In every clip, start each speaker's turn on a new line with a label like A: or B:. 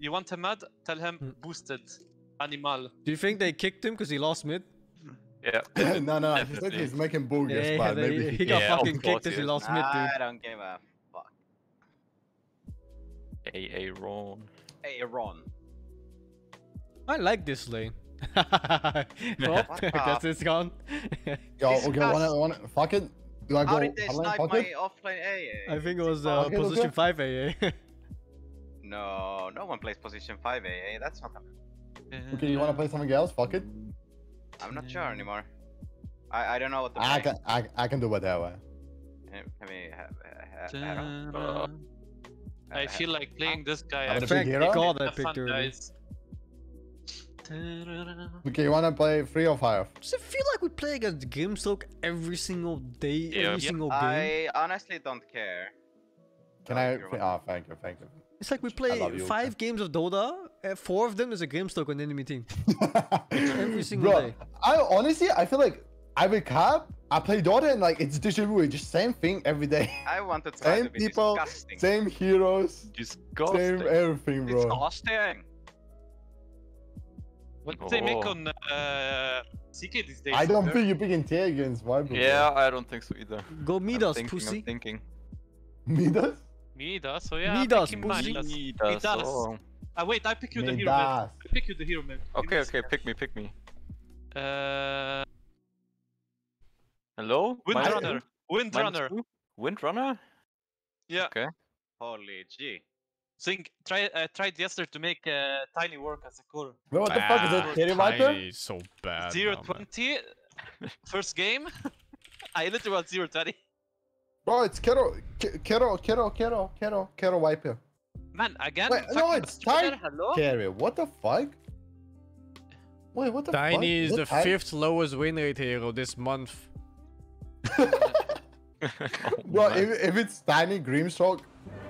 A: You want him mad? Tell him
B: Hmm.
A: boosted. Animal.
B: Do you think they kicked him because he lost mid?
C: Yeah.
D: no, no, he said he's making boogers,
B: Yeah,
D: but maybe
B: he,
D: he
B: got
C: Yeah,
B: fucking kicked
C: he
B: as he
C: is.
B: lost mid, dude.
E: I don't give a fuck.
C: AA Ron.
E: Hey, Ron.
B: I like this lane. well,
E: What the-
B: that's it's gone.
D: Yo, okay,
E: Discuss.
D: wanna, wanna, fuck it. Do I go
E: How did they snipe my offlane AA?
B: I think it was uh, position
D: okay.
B: 5 AA.
E: No, no one plays position 5 AA. That's not.
D: Okay, you wanna play something else? Fuck it.
E: I'm not sure anymore. I I don't know what to play.
D: I can, I, I can do whatever.
E: Have? Have, have,
C: Uh,
A: I feel like playing this guy.
D: I'm
A: actually.
D: gonna
B: Frank,
D: pick hero?
B: God, I
A: Have
B: picked
A: fun,
B: early.
A: guys.
D: Okay, you wanna play free or fire?
B: Does it feel like we play against Grimstroke every single day,
C: Yeah.
B: every
C: Yep.
B: single game?
E: I honestly don't care.
D: Can
E: Oh,
D: I? Oh, thank you, thank you.
B: It's like we play
D: love you,
B: five games of Dota, four of them is a Grimstroke on the enemy team. Every single
D: Bro,
B: day.
D: I honestly, I feel like I wake up, I play Dota, and like it's distributed, just same thing every day.
E: I want to try
D: Same
E: to be
D: people,
E: disgusting.
D: same heroes,
C: Disgusting.
D: same everything, bro.
E: Disgusting.
A: What do they make
C: Oh.
A: on uh, CK these days?
D: I don't
A: They're-
D: think you're picking T against Viper.
C: Yeah, I don't think so either.
B: Go meet
C: I'm
B: us,
C: thinking,
B: pussy.
C: I'm thinking.
D: Me does?
A: Midas, so yeah.
B: Midas,
A: Midas.
C: Midas. Oh.
A: ah, wait, I pick you Midas.
D: the
A: hero man. I pick you the hero man.
C: Okay,
A: Midas.
C: okay, pick me, pick me.
A: Uh.
C: Hello?
A: Windrunner. Windrunner.
C: Windrunner?
A: Yeah.
C: Okay.
E: Holy gee.
A: Think, try, uh, tried yesterday to make uh, Tiny work as a core.
D: What the fuck is that? Tiny Viper?
B: so bad. 0
A: 20, first game. I literally got 0 20.
D: Oh, it's Kero, Kero, Kero, Kero, Kero, Kero wiper.
A: Man, again?
D: Wait, no, it's tiny. Carry. What the fuck? Wait, what the
B: Tiny fuck? is
D: what
B: the
D: time?
B: fifth lowest win rate hero this month.
C: oh,
D: Bro, if, if, it's Tiny, Grimstroke,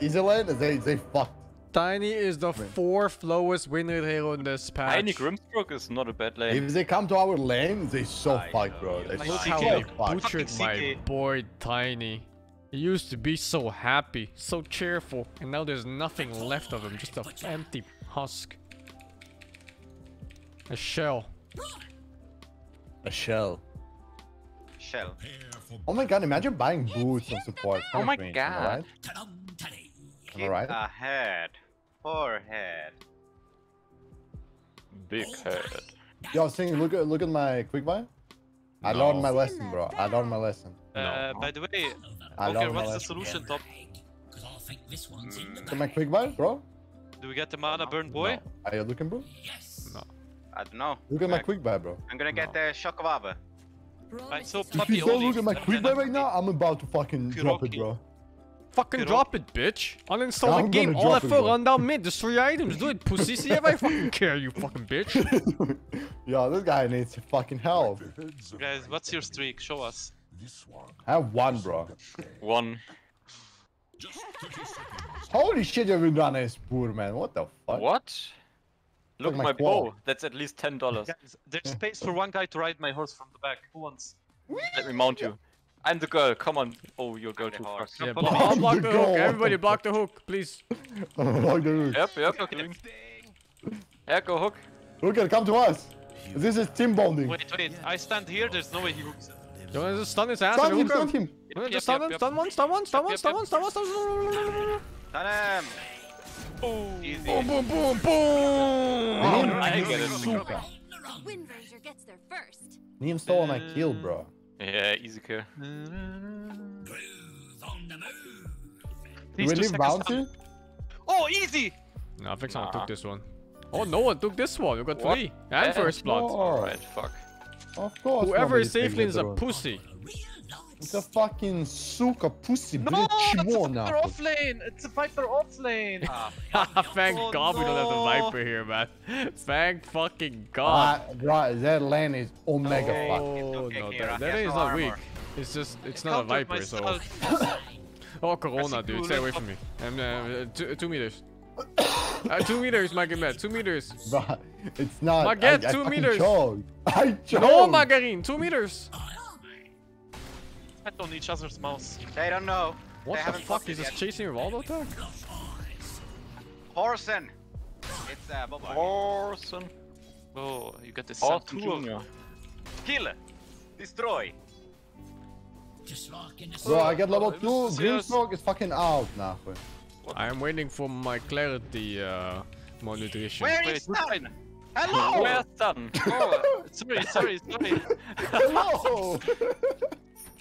D: Isoland, they, they fucked.
B: Tiny is the fourth lowest win rate hero in this patch.
C: Tiny Grimstroke is not a bad lane.
D: If they come to our lane, they so
E: I fuck,
D: bro. They
E: like,
B: look butchered my boy Tiny. He used to be so happy, so cheerful, and now there's nothing left of him, just a empty husk. A shell.
D: A shell.
E: Shell.
D: Oh my god, imagine buying boots and support.
C: Oh my
D: Am I
C: God.
D: right?
E: Keep
D: right.
E: ahead. Forehead.
C: Big head.
D: Yo, Sing, look at look at my quick buy. I
C: No.
D: learned my lesson, bro. I learned my lesson.
A: Uh, by the way,
D: I
A: okay,
D: learned
A: what's the solution, Top?
D: Look at my quick buy, bro.
A: Do we get the mana burn boy?
D: No. Are you looking, bro? Yes. No.
E: I don't know.
D: Look at my quick buy, bro.
E: I'm gonna get the shock of Ava.
A: I saw
D: If
A: puppy
D: you don't
A: only.
D: look at my
A: and
D: quick
A: then
D: buy right now, I'm about to fucking drop it, bro.
B: Fucking
A: Get
B: drop it, bitch. Uninstall
D: I'm
B: the game.
D: gonna
B: All I
D: drop it,
B: feel
D: bro.
B: run down mid, destroy items, do it, pussy. See if I fucking care, you fucking bitch.
D: Yo, this guy needs fucking help.
A: Guys, what's your streak? Show us.
D: I have one, bro.
C: One.
D: Holy shit, your Runana is poor, man. What the fuck?
C: What? Look,
D: my
C: my
D: qual.
C: bow. That's at least ten dollars.
A: Guys, there's space for one guy to ride my horse from the back. Who wants?
C: Let me mount you. I'm the girl. Come on. Oh, you're girl too.
E: horse.
C: Fuck.
B: Yeah,
A: follow.
B: I'll block the
D: Go.
B: hook. Everybody block the hook, please.
D: Look, dude.
C: Yep, yep. doing. Yeah, go hook.
D: Look at come to us. This is team bonding.
A: Wait, wait. I stand here. There's no way he hooks.
B: You wanna just stun his ass
D: Stun him, stun
B: him?
D: him.
B: You wanna
A: Yep,
B: just stun
A: yep,
B: him?
A: yep.
B: Stun one, stun one, stun one,
A: Yep,
B: stun
A: yep,
B: one, stun one, stun one.
E: Done him!
A: Oh,
E: Easy.
B: Boom, boom, boom, boom.
D: Neem,
C: I
D: Neem
C: get it.
D: Suka.
F: Windranger gets there first.
D: Neem stole my kill, bro.
C: Yeah, easy kill.
D: Do
A: Please,
D: we
A: two
D: leave
A: seconds
D: bounty?
A: Oh, easy!
B: No, I think someone
C: Nah.
B: took this one. Oh, no one took this one. We got
C: What?
B: three. And
C: Yeah,
B: first blood.
C: Alright, fuck.
D: Of course.
B: Whoever is safely is a pussy.
D: It's a fucking suka pussy,
A: no,
D: bitch.
A: No, it's a Viper off lane. It's a Viper off lane.
B: Thank
A: oh,
B: God no. we don't have the Viper here, man. Thank fucking ah, God.
D: Uh, right, that lane is omega
B: oh,
D: fuck.
E: Okay,
B: oh,
E: no,
B: that, lane
E: no
B: not weak. It's just, it's not a Viper,
A: myself. so.
B: oh, Corona, dude. Stay away from me. I'm uh, two, two meters uh, two meters, Magomed. Two meters.
D: Bro, it's not.
B: Baguette,
D: I, I
B: two
D: fucking
B: meters.
D: choked. I choked.
B: No, Margarine. Two meters.
A: Head on each other's mouse.
E: They don't know.
B: What
E: they
B: the fuck?
E: fucked
B: He's
E: it
B: just chasing Rivaldo attack?
E: Horsen! It's uh, Boba.
C: Orson.
A: Oh, you got the sun
C: Orson
A: too.
C: Jr.
E: Kill! Destroy!
D: Bro, I get level
A: Oh,
D: 2.
A: was
D: Green smoke is fucking out now.
B: I am waiting for my clarity uh, malnutrition.
E: Where
A: Wait,
E: Stan? Hello!
C: Where's Sun?
A: Oh, sorry, sorry, sorry.
D: Hello!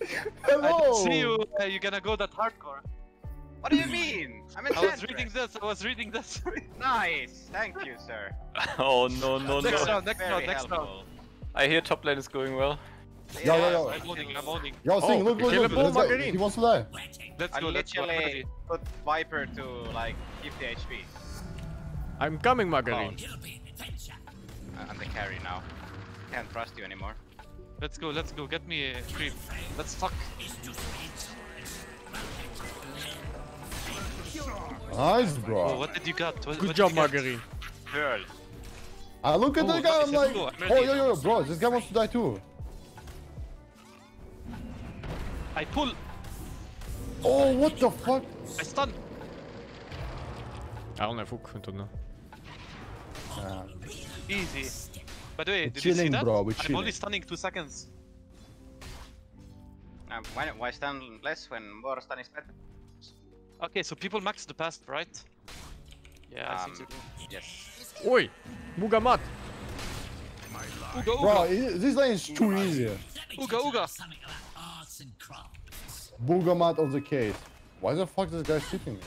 A: I didn't
D: Hello!
A: see you. Uh, you're gonna go that hardcore.
E: What do you mean? I'm in
A: I was reading this. I was reading this.
E: Nice! Thank you, sir.
C: oh no no
A: Next
C: no!
A: round, next
E: Very
A: round, next round.
C: I hear top lane is going well.
D: Yo, yo, yo.
A: I'm owning, I'm owning.
D: Yo, Sing,
B: Oh,
D: look, look,
B: kill
D: look.
B: a bull,
D: Let's go. He wants to die.
A: Let's
E: I
A: go, let's go. I'm
E: literally put Viper to like 50 HP.
B: I'm coming, Margarine.
E: Uh, I'm the carry now. Can't trust you anymore.
A: Let's go, let's go. Get me a creep. Let's fuck.
D: Nice,
A: Oh,
D: bro.
A: what did you got? What,
B: Good
A: what
B: job,
A: did you get?
B: Margarine.
E: Girl.
D: I look at
A: Oh,
D: the guy, I'm like, oh, yo, yo, yo, bro, this guy wants to die too.
A: I pull.
D: Oh, what the fuck?
A: I stun.
B: I don't have hook until now.
D: Ah,
A: Easy. By the way,
D: We're
A: did you see that?
D: bro, we're
A: I'm
D: chilling.
A: only stunning two seconds.
E: Uh, why, why stand less when more stun is better?
A: Okay, so people max the past, right? Yeah, I think
E: Um,
A: so.
E: Yes.
B: Oi! Mugamat!
A: Ooga,
D: Bro, this lane is too easy.
A: Ooga, ooga.
D: Boogamat of the case. Why the fuck is this guy shooting me?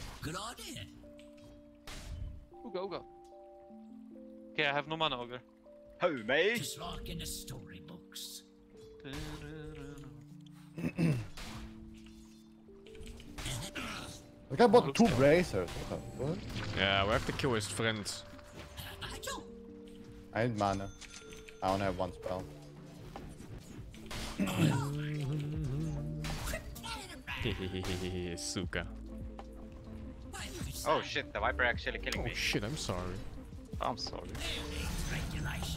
A: Ooga, ooga. Okay, I have no mana, ogre.
E: Who, me?
G: Just like in the storybooks.
D: The guy bought two bracers. What?
B: Yeah, we have to kill his friends.
G: I don't.
D: I need mana. I only have one spell.
B: Suka.
E: Oh shit, the Viper actually killing
B: Oh
E: me.
B: shit, I'm sorry.
C: I'm sorry.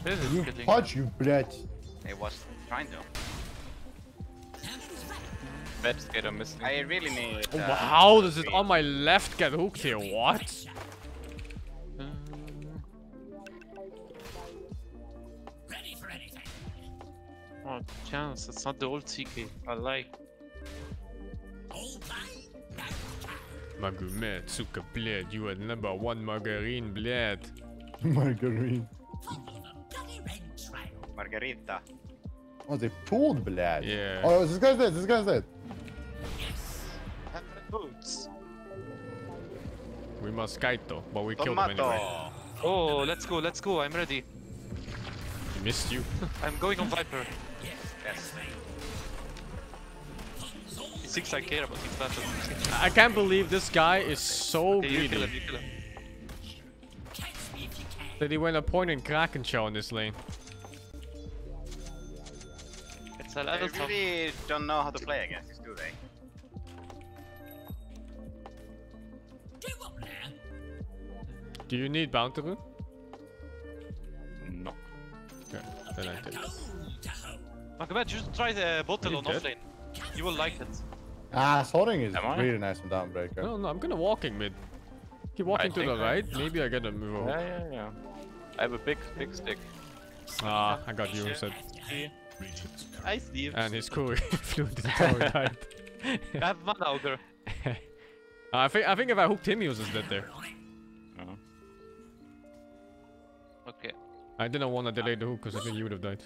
A: This is
D: You
A: killing.
D: punch, you bitch.
E: It was trying to.
C: Bad skater missing.
E: I really need.
B: Oh,
E: uh,
B: how does it on my left get hooked here? What?
G: Ready for anything.
A: Oh, chance, it's not the old CK. I like.
B: Magumet, suka, bled, you are number one margarine, bled.
D: margarine.
E: Margarita.
D: Oh, they pulled, bled.
B: Yeah.
D: Oh, this guy's dead, this guy's dead. Yes.
A: Boots.
B: We must kite though, but we Tomato. killed him anyway.
A: Oh, let's go, let's go, I'm ready.
B: He missed you.
A: I'm going on Viper.
E: Yes,
A: yes. 6 I care about, he's better.
B: I can't believe this guy is so
A: okay,
B: greedy.
A: Him, him.
B: That he went a point in Kraken Shell in this lane.
A: It's a level They
E: really top. don't know how to play against this, do they?
G: Do
B: you need Bounty Rune?
C: No.
B: Okay, then I
G: take it.
A: Macbeth, just try the bottle on offlane. You will like it.
D: Ah, sorting is
C: Am I?
D: really nice on Dawnbreaker.
B: No, no, I'm gonna walking mid. Keep walking to
C: think
B: the
C: I-
B: right, maybe I get a move over.
C: Yeah, yeah, yeah. I have a big, big stick.
B: Ah, I got you said.
A: I Steve.
B: And his courier flew into the tower and died.
A: I have mana, ogre.
B: I think I think if I hooked him, he was just dead there.
C: No.
A: Okay.
B: I didn't want to delay the hook because I think you would have died.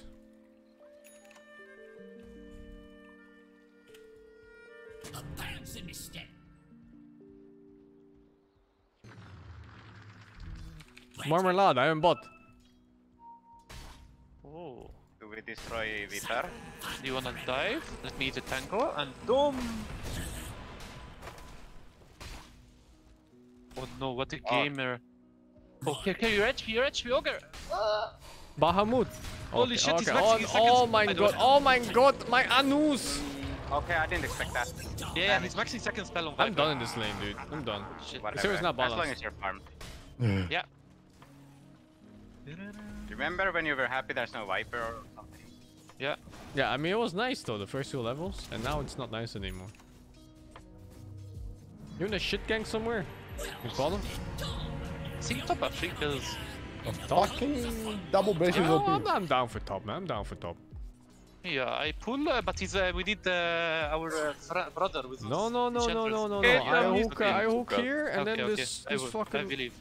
B: Marmalade, I am bot.
A: Oh.
E: Do we destroy Viper?
A: Do you wanna dive? Let me eat a tango and boom! Oh no, what a ah. gamer. Oh, okay, okay, you're HP, you're HP, ogre!
B: Bahamut.
A: Holy
B: Okay,
A: shit, he's
B: okay.
A: maxing
B: Oh, oh my god, oh my god, my anus!
E: Okay, I didn't expect that.
A: Yeah, yeah, he's maxing second spell on
B: I'm done in this lane, dude. I'm done.
A: Shit.
E: Whatever.
B: Serious not
E: as long
B: balanced.
E: as you're farm.
A: Yeah.
E: Remember when you were happy there's no Viper or something?
A: Yeah.
B: Yeah, I mean, it was nice though, the first two levels, and now it's not nice anymore. You in a shit gang somewhere? You follow?
A: See top actually, because
D: Fucking double braces
B: Oh,
D: OP.
B: I'm, I'm down for top, man. I'm down for top.
A: yeah, I pull, uh, but he's uh, we need uh, our uh, brother with
B: No,
A: us,
B: no, no, no,
A: Enchantress.
B: no, no, no. I hook. I hook here, and
A: okay,
B: then
A: okay.
B: this,
A: I
B: this
A: will, I
B: fucking.
A: believe.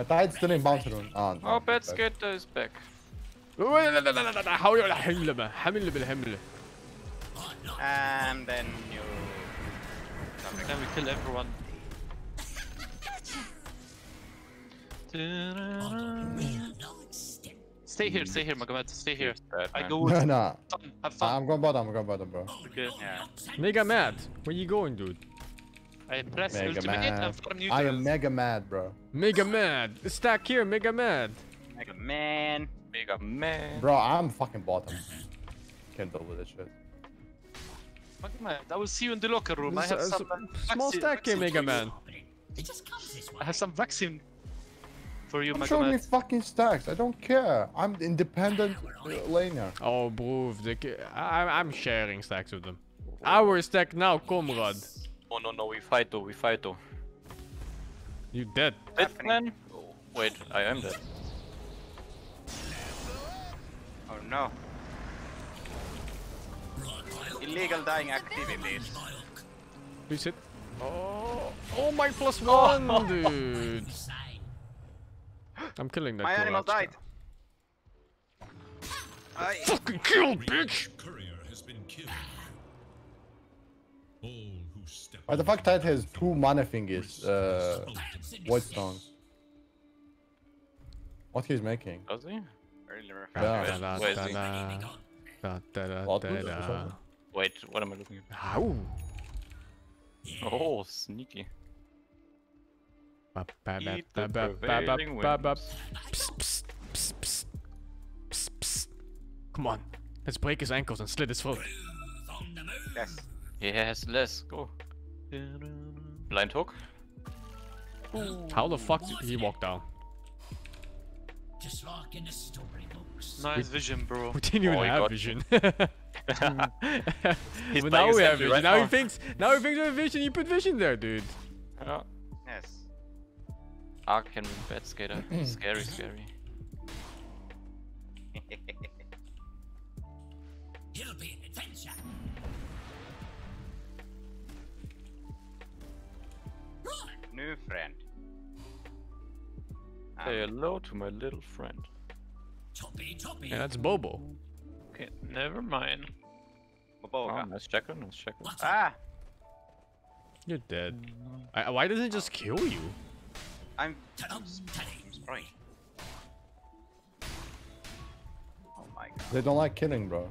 D: I thought still in bounce rune. Oh, no,
C: Oh,
D: okay.
C: bad skater is back.
B: حاول حمل حمل بالحمل
E: And then you.
A: Then we kill everyone. Stay here, stay here, Magomed. Stay here.
C: Bad,
A: I
C: man.
A: go with
D: nah,
A: fun. Have fun.
D: I'm going bottom. I'm going bottom, bro.
A: Okay.
E: Yeah.
B: Mega mad. Where you going, dude?
A: I press
D: Mega
A: ultimate
D: mad.
A: and farm
D: I am mega mad, bro.
B: Mega mad. Stack here, mega mad.
E: Mega Man.
C: Mega man.
D: Bro, I'm fucking bottom. Can't deal with this shit.
A: Mega man, I will see you in the locker room. I
B: S-
A: have
B: s-
A: some uh,
B: small stack here, Mega. Man.
G: It just comes this way.
A: I have some vaccine for you,
D: Show me
A: Magomed.
D: fucking stacks. I don't care. I'm independent uh, laner.
B: Oh, bro. The, ki- I, I'm sharing stacks with them. Our stack now, comrade.
C: Oh Oh, no no, we fight though, we fight though.
B: You dead.
C: Dead man? Oh, wait, I am dead.
E: Oh no. Illegal dying activities.
B: Who's it? Oh, oh my plus oh. one, dude. I'm killing that.
E: My animal
B: Koratska.
E: died. I
B: Fucking kill, bitch!
H: Courier has been killed. All who step
D: Why the fuck Tide has two mana fingers? Uh, Void Stones. What he's making?
C: Does he?
E: really
D: Yeah.
B: Da, da,
C: Where is
B: da, da. Da, da, da, da, da.
C: Wait, what am I looking at?
B: Ow.
C: Oh, sneaky.
B: Come on, let's break his ankles and slit his throat.
E: Yes.
C: Yes, let's go. Blind hook?
B: How the fuck did he walk down?
G: Just like in the storybooks.
A: Nice vision, bro.
B: We didn't even
C: Oh,
B: have vision.
C: He's
B: but now we have vision.
C: right
B: now he thinks. Now he thinks we have vision. You put vision there, dude.
C: Yeah.
E: Yes.
C: Arcan bad skater. scary, scary.
G: It'll be
E: New friend.
C: Say
E: Um,
C: hello to my little friend.
G: Toppy, toppy.
B: Yeah, that's Bobo.
A: Okay, never mind.
C: Bobo.
E: Oh,
C: him. Let's check him.
E: Ah!
B: You're dead. I, why doesn't it just kill you?
E: I'm
G: Ta-dum, ta-ding.
E: spraying. Oh my god.
D: They don't like killing, bro.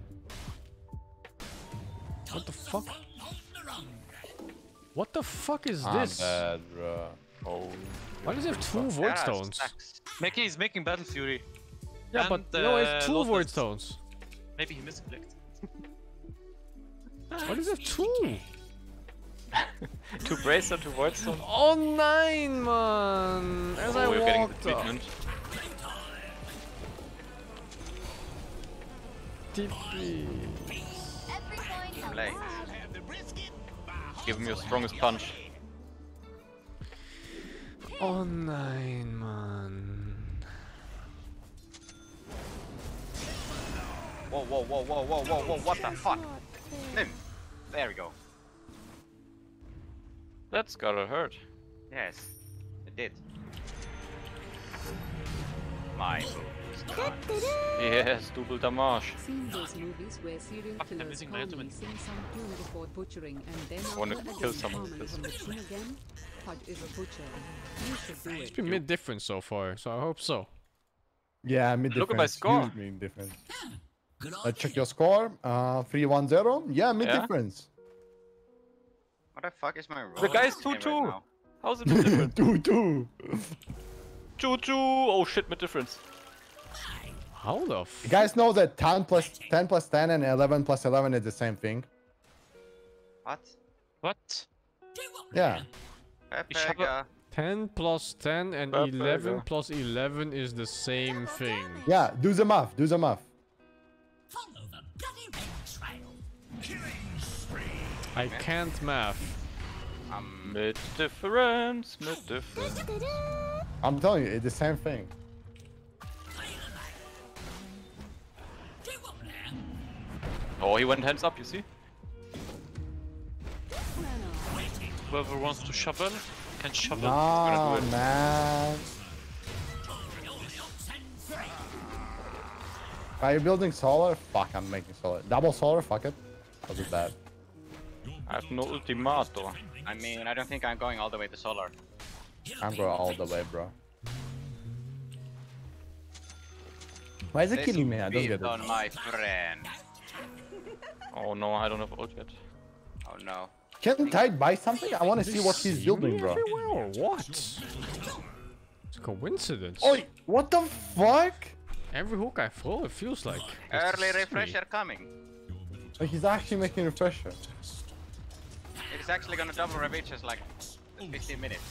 B: What the fuck?
G: On the run.
B: What the fuck is
D: I'm
B: this?
D: bad, bro.
C: Oh.
B: Why does it have two void
E: Yeah,
B: stones?
E: stacks.
A: Mickey is making Battle Fury.
B: Yeah, but
A: And,
B: no,
A: uh,
B: it's two void stones.
A: Maybe he misclicked.
B: Why does it have two?
C: Two bracer, two void stone.
B: Oh nine, man! As I
C: oh, you're getting the
B: walked up.
C: treatment.
B: TP.
F: Every coin helps.
E: Blade.
C: Give him your strongest punch.
B: Oh nine, man.
E: Whoa, whoa, whoa, whoa, whoa, whoa, whoa, what the fuck? Nim. There we go.
C: That's gotta hurt.
E: Yes, it did. My moves. Nice.
C: Yes, double damage.
I: Seen those movies where serial
A: Fuck, I'm
I: killers
A: missing my
I: calmly
A: ultimate.
I: sing some tune before butchering and then
C: Wanna kill someone with
I: calmly
C: this.
I: from the again? Pud is a butcher. You should do
B: It's
I: it.
B: been mid different so far, so I hope so.
D: Yeah, mid
C: Look at my score.
D: Huge mid difference.
G: Good
D: Uh, check your score. Uh, 310. Yeah, mid
C: Yeah?
D: difference.
E: What the fuck is my role?
C: The guy's
E: in
C: 2-2.
E: game right now?
C: How's it different?
D: 2 2.
C: Choo choo! Oh shit, mid difference.
B: How the f-
D: You guys know that 10 plus 10 plus 10 and 11 plus 11 is the same thing?
E: What?
A: What?
D: Yeah.
E: Pepega.
B: 10 plus 10 and
C: Pepega.
B: 11 plus 11 is the same thing.
D: Yeah, do the math. Do the math.
G: Follow the bloody red trail. Killing spree.
B: I can't math.
E: Um,
C: Mid difference, mid difference.
D: I'm telling you, it's the same thing.
C: Oh, he went hands up, you see?
A: Whoever wants to shovel can shovel.
D: Nah,
C: do
D: man. Are you building solar? Fuck, I'm making solar. Double solar? Fuck it. I'll do that.
C: I have no ultimato.
E: I mean, I don't think I'm going all the way to solar.
D: I'm going all the way, bro. Why is it
E: This
D: killing me? I don't
E: beat
D: get
E: on
D: it.
E: my friend.
C: Oh no, I don't have ult yet.
E: Oh no.
D: Can Tide buy something? I want to see what he's building, bro.
B: everywhere or what? It's a coincidence.
D: Oi, what the fuck?
B: Every hook I throw, it feels like.
E: Early refresher coming.
D: Like, he's actually making refresher.
E: It is actually gonna double revisions like 15 minutes.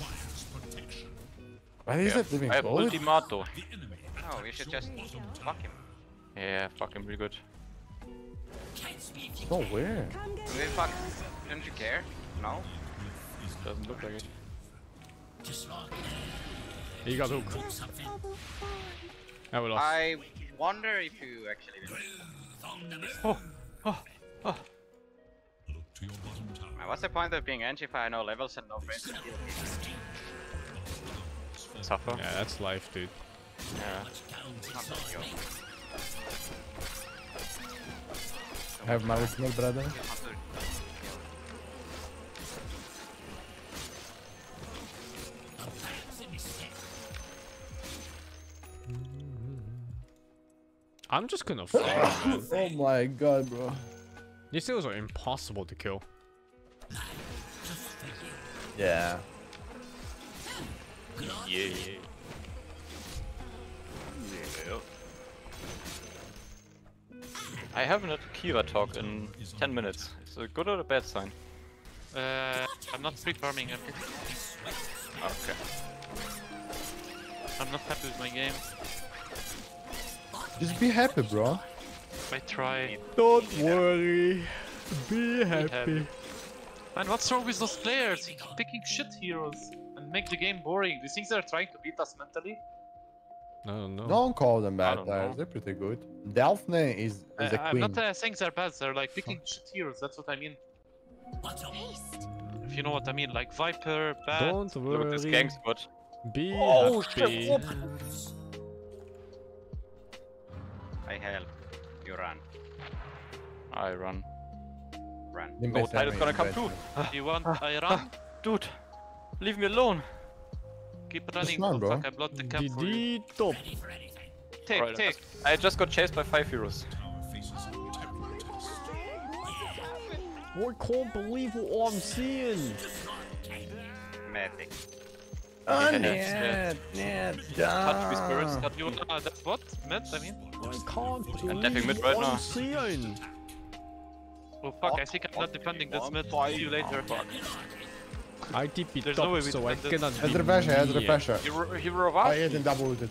D: Why is it living
C: I have ultimato.
E: No, we should just fuck him.
C: Yeah, fuck him, really good.
D: So weird.
E: We fuck. Don't you care? No?
C: Doesn't look like it.
B: You got hook. I will lost.
E: I wonder if you actually will.
H: Look to your bottom tower.
E: Uh, What's the point of being anti if I know levels and no friends to kill?
C: Suffer.
B: Yeah, that's life, dude.
C: Yeah.
E: Not that yo.
D: Have my ultimate, brother.
B: I'm just gonna farm.
D: Oh my god, bro.
B: These things are impossible to kill.
D: Yeah.
C: Yeah, I haven't had Kira talk in 10 minutes. Is it a good or a bad sign?
A: Uh, I'm not free farming him.
C: Okay.
A: I'm not happy with my game.
D: Just be happy, bro.
A: I try.
B: Don't worry. Be
A: happy. Man, what's wrong with those players? They keep picking shit heroes and make the game boring. Do you think they're trying to beat us mentally?
B: No, no.
D: Don't call them bad
C: don't
D: players.
C: know.
D: They're pretty good. Delphne is, is
A: Uh,
D: a
A: I'm
D: queen.
A: not uh, saying they're bad. They're like picking shit heroes. That's what I mean.
G: What's up?
A: If you know what I mean, like Viper, bad.
B: Don't
C: Look at this
B: worry.
C: gang squad.
B: Be
C: Oh,
B: happy.
C: shit,
E: I help. You run.
C: I run.
E: Run.
D: Limbe
C: No, Titan's
D: Sammy,
C: gonna come
D: but-
C: too.
A: You want I run?
C: Dude, leave me alone.
A: Keep running.
D: run, bro.
A: fuck, I blocked the camp for you.
B: Didito.
A: Take,
C: Alright, I
A: take.
C: just- I just got chased by five heroes.
H: Tower faces a temporary test.
B: I can't believe what I'm seeing.
E: Medic.
D: Oh,
C: Yeah,
D: net, net,
C: Touch me spirits.
D: down.
C: Touch
A: You wanna, uh, that's what? Med, I mean?
B: I can't
C: I'm
B: believe
C: tapping mid
B: what
C: right
B: I'm
C: now.
B: seeing.
A: Oh fuck, I think I'm not defending this mid. See you later.
B: I TP
A: There's no way
B: so I cannot
D: Head
B: be
D: refresher, head
B: me.
D: refresher.
C: Hero, hero of
D: I
C: us?
D: hit and double ulted.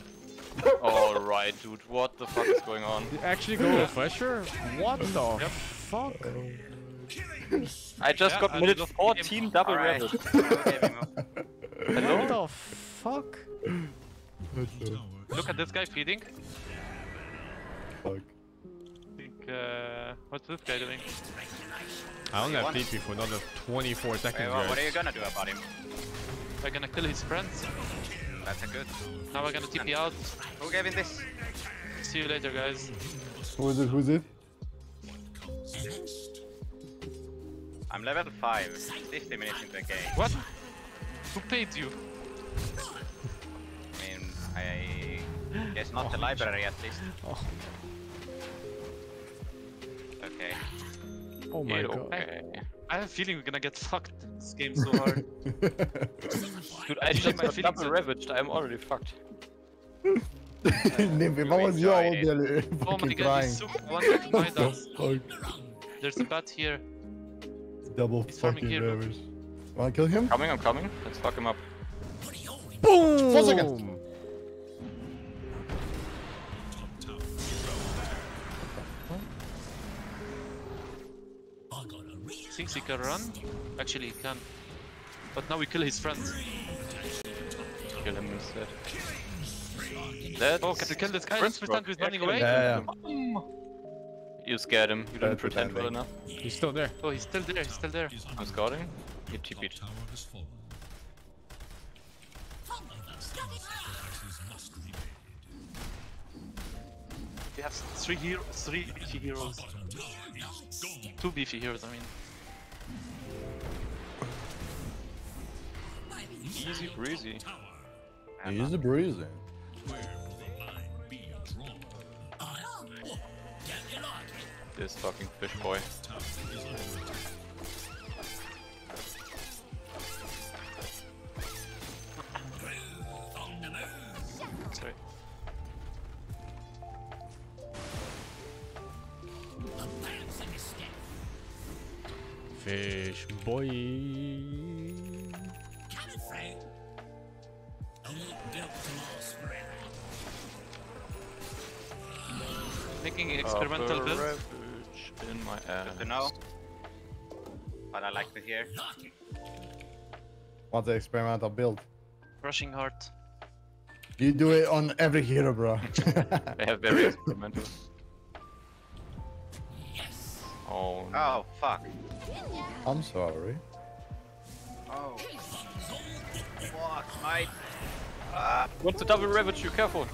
C: Alright, dude, what the fuck is going on?
B: You actually go refresher? What the fuck?
C: I just
A: Yeah,
C: got
A: I
C: minute 14
A: game.
C: double
E: Alright.
C: rebel.
B: What the fuck?
A: Look at this guy feeding.
D: Fuck.
A: Think, uh, what's this guy doing?
B: I don't have
E: want-
B: TP for another 24
E: Hey,
B: seconds,
E: well, what are you gonna do about him?
A: We're gonna kill his friends.
E: That's a good.
A: Now we're gonna TP out.
E: Who gave him this?
A: See you later, guys.
D: Who's it? Who's it?
E: I'm level 5, 50 minutes into the game.
A: What? Who paid you?
E: I mean, I guess not the library at least.
B: Oh.
E: Okay.
B: Oh my
C: Yeah,
B: god.
C: okay.
A: I have a feeling we're gonna get fucked in this game so hard.
C: Dude, I
A: I
C: just
A: think my
C: got
A: feelings
C: double
A: are-
C: ravaged, I'm already fucked.
D: Nimby, if I
E: You
D: was you, I
E: enjoyed
D: would be uh,
A: oh my
D: fucking
A: god,
D: crying.
A: he's super one that behind us. There's a bat here.
D: Double
A: He's
D: fucking
A: here, look.
D: Wanna kill him?
C: Coming, I'm coming. Let's fuck him up.
D: Four seconds.
A: Thinks he can run? Actually, he can. But now we kill his friends.
C: Kill him instead. Dead.
A: Oh, can we kill this guy?
C: Prince
A: Let's pretend he's running away.
D: Yeah, yeah.
C: You scared him. You didn't pretend well enough.
B: He's still there.
A: Oh, he's still there. He's still there.
C: I'm scouting. He TP'd.
H: has fallen. Sacrifices must be made.
A: We have three hero, three beefy heroes.
H: Bottom tower is gone.
A: Two beefy heroes. I mean.
C: Easy breezy.
H: Easy
D: He's breezy.
H: Where will the line be drawn?
C: This fucking fish boy.
H: Tower is under attack.
A: Sorry.
B: Fish boy.
A: Making experimental build.
C: in my ass.
E: Good to know. But I like to hear.
D: What's the experimental build?
A: Rushing heart.
D: You do it on every hero, bro.
C: They have very experimental. Oh, no.
E: Oh, fuck.
D: I'm sorry.
E: Oh. Fuck, mate.
C: What's the double ravage? You careful.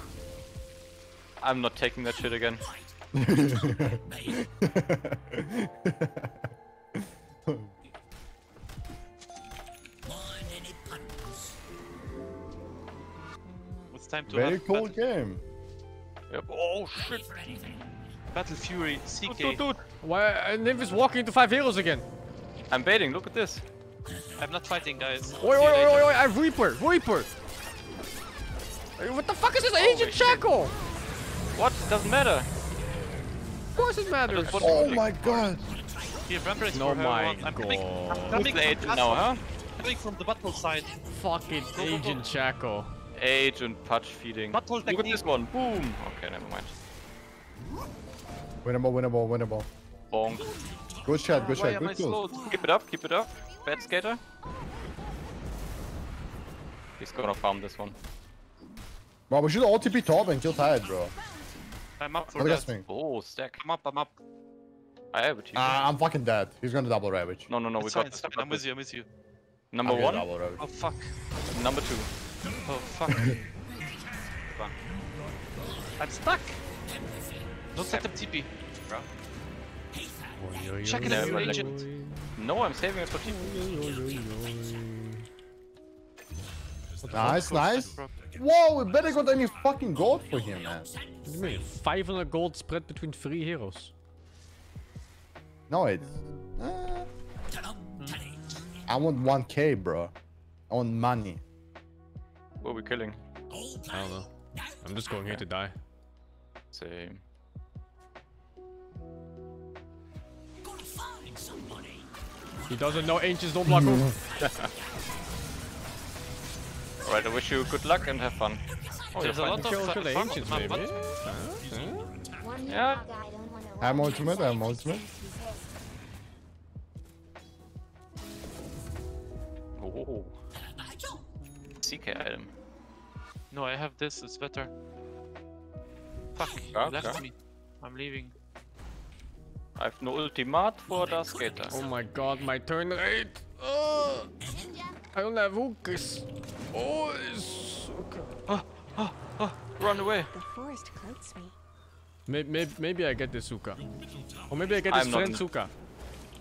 C: I'm not taking that shit again.
A: It's time to
D: Very
A: have
D: cool
A: battle,
D: game.
C: Yep. Oh shit.
A: battle Fury
C: Dude,
A: CK.
C: dude, dude.
B: Why? Uh, Nymph is walking into five heroes again.
C: I'm baiting. Look at this.
A: I'm not fighting, guys.
B: Oi,
A: See
B: oi,
A: you
B: oi, oi, oi, I have Reaper, Reaper. What the fuck is this Agent Shackle?
C: What? Doesn't matter.
B: Of course it matters.
C: just
D: Oh my god.
A: Here, Vampire
B: No,
A: for
B: my.
A: I'm coming,
B: God.
A: I'm
C: Who's
A: coming
C: the
A: from
C: agent
A: the
C: now, huh?
A: battle- Coming from the battle side.
B: Fucking
A: go, go.
B: Agent Shackle.
C: Agent patch feeding.
A: Butthole
C: Look at this one. Boom. Okay, never mind.
D: Winnable, winnable, winnable.
C: Bonk.
D: Good shot, good
A: Why
D: shot, good kills.
C: Keep it up. Keep it up. Bad skater. He's gonna farm this one.
D: Bro, we should all TP top and kill Tide, bro.
A: I'm up for
D: Look
A: that.
C: Oh, stack.
A: I'm up, I'm up.
C: I have a team.
D: Ah, I'm fucking dead. He's gonna double ravage.
C: no, no, no. We
A: it's
C: got
A: fine, it's fine. I'm with you, I'm with you.
C: Number
D: I'm
C: one.
D: Double ravage.
A: Oh fuck.
C: Number two.
A: Oh fuck. I'm stuck. Don't set up TP. Check it out,
C: Never
A: agent.
C: No, I'm saving it for team.
D: Nice, nice. Whoa, we better got any fucking gold for him, man.
B: What do you mean? 500 gold spread between three heroes.
D: No, it's. uh, I want 1k, bro. I want money.
C: Who are we killing?
B: I don't know. I'm just going here to die.
C: Same.
B: He doesn't know ancients don't block him.
C: Alright, I wish you good luck and have fun. Oh,
A: There's a lot of
B: Kill,
A: fa-
B: kill ancients,
A: on the map,
B: maybe.
A: but-
F: One
C: Yeah.
F: I don't wanna
D: I'm
F: walk
D: ultimate,
F: in
D: I'm
F: the
D: ultimate.
C: Oh. CK item.
A: No, I have this, it's better. Fuck, you
C: Okay.
A: left me. I'm leaving.
C: I have no ultimate for the skater.
B: Oh my god, my turn rate. Ah, Ugh. I don't have hookers. Oh, it's okay.
C: Ah, ah, Run away.
F: The forest cloaks me.
B: Maybe, maybe, maybe I get the Suka. Or maybe I get
C: I'm
B: friend
C: in-
B: Suka.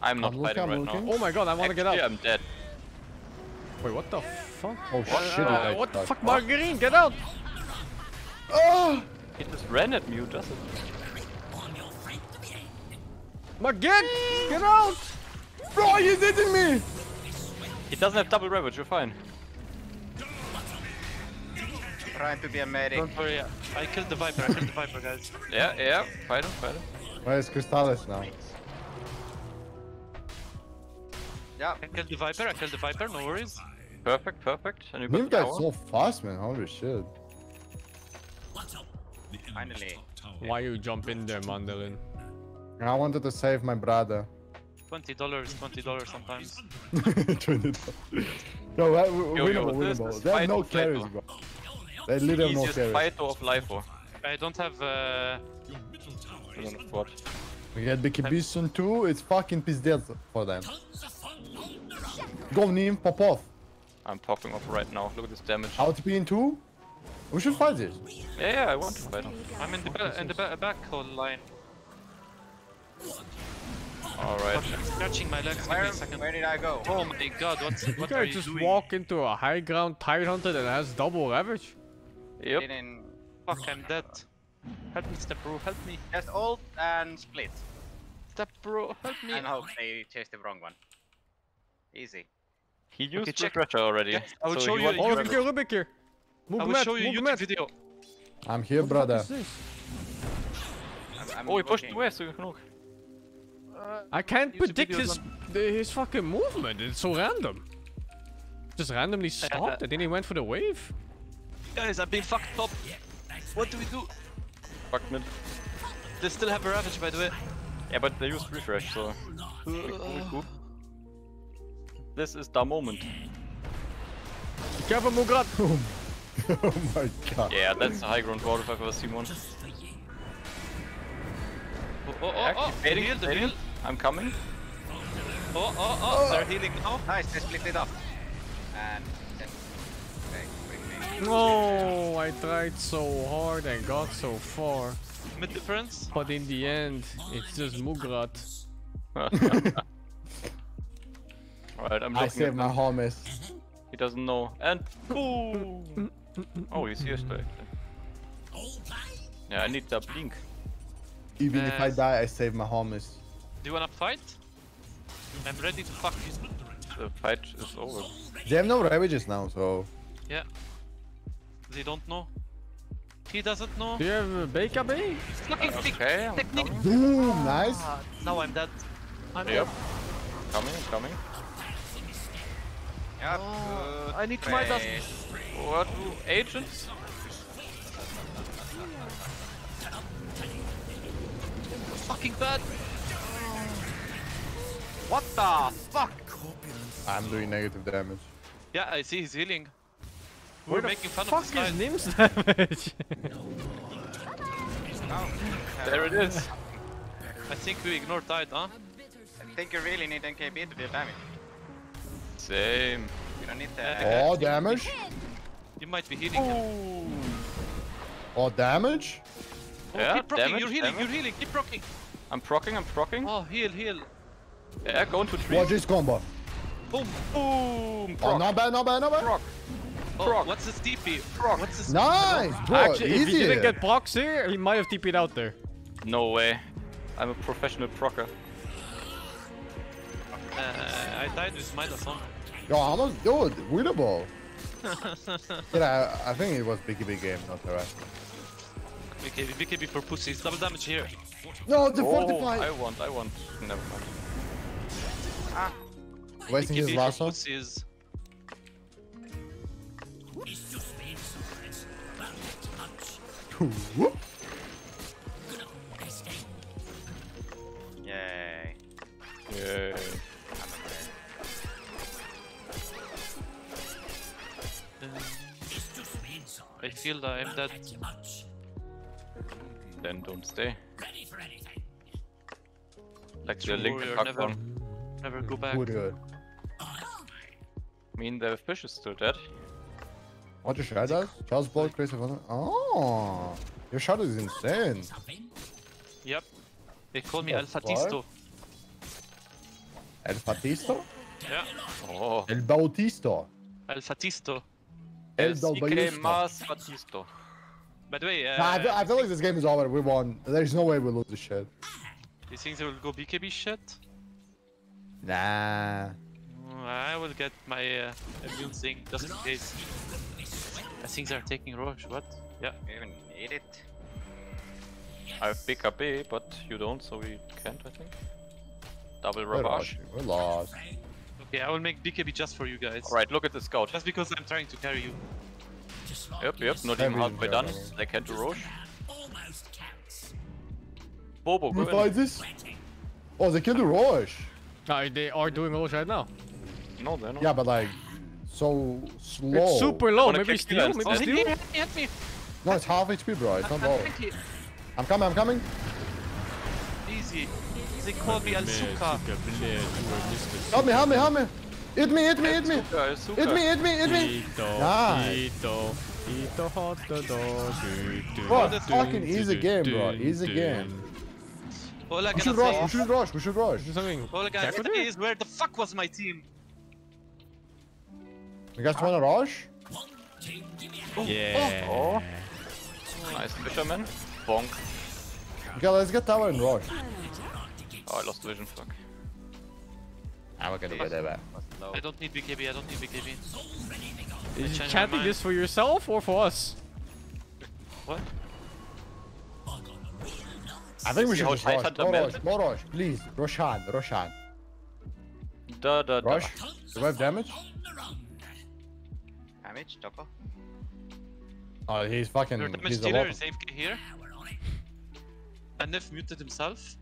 C: I'm not oh,
D: I'm
C: fighting
D: looking,
C: right
D: I'm
C: now.
D: looking.
B: Oh my god, I wanna get
C: Actually,
B: out.
C: I'm dead.
B: Wait, what the fuck?
D: Oh shit,
B: Uh,
D: I
B: what the fuck, Margarine, get out!
D: Oh!
C: He just ran at me, who does it?
B: Margit, get out!
D: Bro, he's hitting me!
C: He doesn't have double ravage, you're fine.
E: Trying to be a medic.
A: Don't worry, I killed the Viper, I killed the Viper, guys.
C: Yeah, yeah, fight him, fight him.
D: Where's Crystallis now?
E: Yeah.
A: I killed the Viper, I killed the Viper, no worries.
C: Perfect, perfect. And you got
D: Nim
C: the
D: died
C: tower.
D: so fast, man. Holy shit.
E: Finally.
B: Why you jump in there, Mandolin?
D: I wanted to save my brother.
A: $20, $20 sometimes.
D: $20. No, uh,
C: Yo, yo,
D: winnable, winnable. They have
C: fight
D: no
C: or flight,
D: carries,
C: though.
D: bro. They literally have no
C: Easiest
D: carries.
C: fight of life or
A: I don't have. Uh,
H: Your middle tower
C: I don't know what.
D: We get Bicky Bison too, it's fucking pizdead for them. Go Neem, pop off.
C: I'm popping off right now. Look at this damage.
D: Out P in two? We should fight this.
C: Yeah, yeah, I want to fight.
A: I'm in the ba in the ba back hole line.
C: Alright.
A: I'm scratching my legs. Give
E: Where,
A: a second.
E: where did I go?
A: Oh my god, what's
B: You
A: what are
B: guys
A: you
B: just
A: doing?
B: walk into a high ground tide hunter that has double leverage.
C: Yep.
E: Didn't
A: Fuck, I'm dead. Help me, step bro. Help me,
E: just ult and split.
A: step bro. Help me.
E: And hope they chase the wrong one. Easy.
C: He used
A: check.
C: refresher already.
A: Yes, I will
C: so
A: show
C: he
A: you
C: wants
A: a
B: Oh,
C: to
B: Rubick
A: YouTube-
B: here, Rubick here. Move
A: I will
B: mat,
A: show you a
B: move
A: YouTube
B: mat.
A: video.
D: I'm here,
B: What
D: brother.
B: is this?
E: I'm, I'm
C: Oh, he pushed
E: looking.
C: away, so genoeg.
B: I can't predict his the- his fucking movement. It's so random. Just randomly stopped and then he went for the wave.
A: Guys, I've been fucked up. What do we do?
C: Fuck mid.
A: They still have a ravage, by the way.
C: Yeah, but they used refresh, so. we cool, we cool. This is the moment.
B: Be careful, Mugrat.
D: oh my god.
C: Yeah, that's a high ground ward if I've ever seen one.
A: Oh, oh, oh,
C: keep
A: oh.
C: baiting,
A: Heal, the
C: baiting.
A: heal.
C: I'm coming.
A: Oh, oh, oh, they're oh. healing now.
E: Nice, they split it up. And then they bring me.
B: No, I tried so hard and got so far.
A: Mid difference.
B: But in the end, it's just Mugrat.
C: Alright, I'm
D: I
C: looking
D: saved
C: at
D: my
C: him.
D: homies.
C: He doesn't know. And boom! oh, he's here still. Yeah, I need that blink.
D: Even if I die, I save my homies.
A: Do you wanna fight? I'm ready to fuck you.
C: The fight is over.
D: They have no ravages now, so.
A: Yeah. They don't know. He doesn't know.
B: Do you have a BKB?
A: Fucking thick
C: Okay, I'm
A: technique.
D: Boom, nice.
A: Ah, now I'm dead. I'm
C: Yep.
A: dead.
C: Coming, coming.
E: Yep,
A: Oh, I need my dust.
E: trade.
C: What? Agents?
A: Fucking bird. Oh.
E: What the fuck?
D: I'm doing negative damage.
A: Yeah, I see he's healing. We're
B: the
A: making fun
B: fuck
A: of this
B: is
A: guy.
B: Nim's damage?
E: No.
C: There it is.
A: I think we ignored Tide, huh?
E: I think you really need MKB to deal damage.
C: Same.
E: You don't need
A: Yeah,
E: the...
D: Oh, damage.
A: You might be healing him.
D: Oh, damage.
A: Oh,
C: Yeah,
A: keep rocking,
C: damage,
A: you're healing,
C: damage.
A: you're healing, keep rocking.
C: I'm procking, I'm procking.
A: Oh, heal, heal.
C: Yeah, go into tree.
D: Watch this combo.
A: Boom.
C: Boom!
D: Oh,
C: Proc.
D: not bad, not bad, not bad.
C: Proc.
A: Oh,
C: Proc.
A: what's his DP? What's his
D: Nice, bro.
B: Actually, if he didn't get procs here, he might have TP'd out there.
C: No way. I'm a professional procker.
A: Uh, I died with Midas on.
D: Yo, almost, dude, winnable. yeah, I, I think it was big, big game, not alright.
A: BKB, BKB for pussies. Double damage here.
D: No, the
C: Oh,
D: 45.
C: I want, I want. Never mind. Ah.
D: Wasting his
A: BKB
D: last
A: for
D: one.
A: pussies.
G: It's just been science. Touch.
D: Whoop.
E: Yay.
C: Yeah.
E: I'm afraid.
G: It's just been science.
A: I feel that I'm dead.
G: Thank.
C: Then don't stay.
G: Ready for anything.
C: Like the
A: True
C: Linkin
A: warrior,
C: Park
A: never-
C: one.
A: Never go back.
D: Good, good.
C: I mean, the fish is still dead.
D: What ah, your shot does? Charles Ball, Chris Evans. Oh, your shot is insane.
A: Yep. They call me
D: Oh,
A: Alpha
D: what? El Fatisto?
A: Yeah.
C: Oh.
D: El Bautisto.
A: Alpha Tisto.
D: El
C: CK
D: Bautisto.
C: Mas Batisto.
A: By the way, uh,
D: Nah, I, feel, I feel like this game is over. We won. There's no way we lose this shit.
A: you think they will go BKB shit?
D: Nah.
A: Mm, I will get my uh, immune thing just in case. I think they're taking Rosh. What? Yeah.
E: You even need it.
C: I have BKB, but you don't, so we can't, I think. Double
D: We're
C: ravage.
D: We're lost.
A: Okay, I will make BKB just for you guys.
C: Alright, look at the scout.
A: Just because I'm trying to carry you.
G: Just like
C: Yep, yep, not
D: Heavy
C: even halfway done. They can't do Rosh.
G: almost counts.
C: Bobo,
D: Who
C: go
D: fight
C: in.
D: this? Oh, they killed the Rosh.
B: Uh, they are doing Rosh right now.
C: No, they're not.
D: Yeah, but like, so slow.
B: It's super low.
C: Wanna
B: Maybe
C: kick
B: steal. Maybe
A: Oh,
B: steal.
A: he, hit me, hit me.
D: No, it's half HP, bro. It's not
A: I'm
D: low. I'm coming, I'm coming.
A: Easy. They call me Al Suka.
D: Help me, help me, help me. Hit me, hit me, hit me.
C: Suka, it's Suka.
D: Hit me, hit me, hit me.
B: Ito,
D: Nice.
B: Ito, Ito hot the dog. do, do,
D: Bro,
B: do,
D: it's fucking
B: do,
D: easy game, bro. Easy
B: do.
D: game.
A: All I
D: We should rush, we should rush, we should rush.
B: Do something.
A: all I gotta say
B: it?
A: is where the fuck was my team?
D: You guys wanna rush?
B: Yeah.
C: Oh. Nice fisherman. Bonk.
D: Okay, let's get tower and rush.
C: Oh, I lost vision. Fuck.
D: I'm gonna get that back.
A: I don't need BKB, I don't need BKB.
B: Is you chanting this for yourself or for us?
A: What?
D: I think we should
C: how
D: just
C: tight
D: rush.
C: Hunter
D: No rush,
C: melted?
D: rush. Please, Roshan, Roshan.
C: Da da da.
D: Rush. Survive damage?
E: Damage, Doko.
D: Oh, he's fucking.
A: Your damage
D: He's a
A: dealer
D: lot.
A: is AFK here. And Nif muted himself.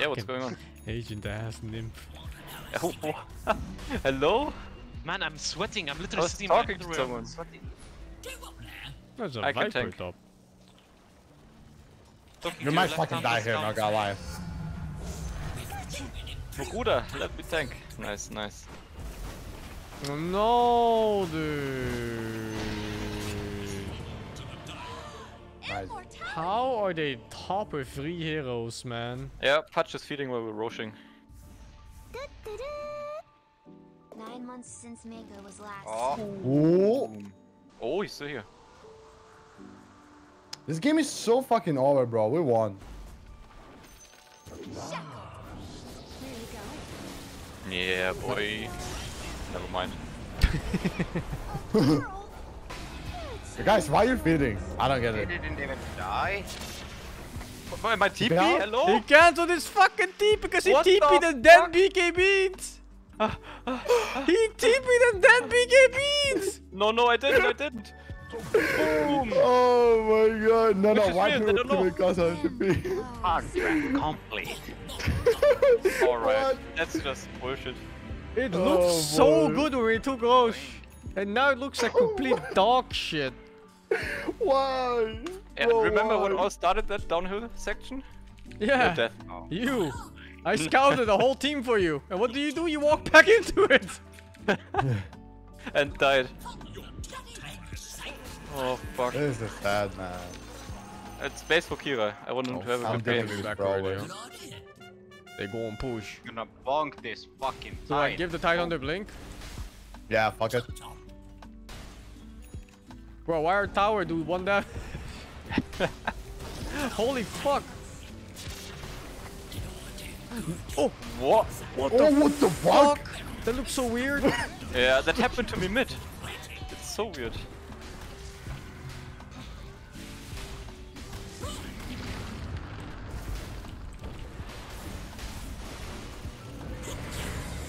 C: Yeah, what's going on?
B: Agent ass nymph.
C: Oh. Hello?
A: Man, I'm sweating. I'm
C: I
A: literally
C: was
A: sitting in my
C: talking to someone.
A: sweating.
B: There's a
C: I can
B: Viper
C: tank.
B: top.
A: Talking
D: You might fucking
A: left
D: die
A: hand
D: here,
A: is
D: not
A: down.
D: gonna lie.
C: Bruder, let me tank. Nice, nice.
B: No, dude.
D: Nice.
B: How are they top with three heroes, man?
C: Yeah, Patch is feeding while we're rushing.
F: Nine months since Mega was last.
E: Oh,
D: Ooh.
C: Oh, he's still here.
D: This game is so fucking over, bro. We won.
F: There you go.
C: Yeah, boy. Never mind.
D: Guys, why are you feeding? I don't get it.
E: he didn't even die.
C: My, my TP?
D: Yeah?
C: Hello?
B: He cancelled his fucking TP because he
C: What
B: TP'd
C: the
B: and then
C: fuck?
B: BKB'd. he TP'd and then BKB'd.
C: No, no, I didn't, I didn't. Boom!
D: Oh my god. No, no,
C: Which is
D: why
C: weird,
D: do
C: I
D: you
C: don't know.
D: make us HP?
E: Contract complete.
C: Alright,
D: What?
C: that's just bullshit.
B: It
D: Oh,
B: looked so
D: boy.
B: good when we took Rosh. And now it looks like complete dog shit.
D: Why?
C: And
D: Bro,
C: remember what
D: why?
C: all started that downhill section? Your
B: Yeah,
C: death.
B: you. I scouted the whole team for you. And what do you do? You walk back into it.
C: And died. Oh fuck.
D: This is sad, man.
C: It's base for Kira. I want him to oh, have a
D: I'm
C: good game.
D: definitely
B: Back
D: bro,
B: already. They go and push.
E: I'm gonna bonk this fucking
B: So I give the Titan the blink.
D: Yeah, fuck it.
B: Bro, why our tower do one that? Holy fuck! Oh,
C: What?
B: what
D: Oh,
B: the
D: what the fuck?
B: fuck? That looks so weird.
C: Yeah, that happened to me mid. It's so weird.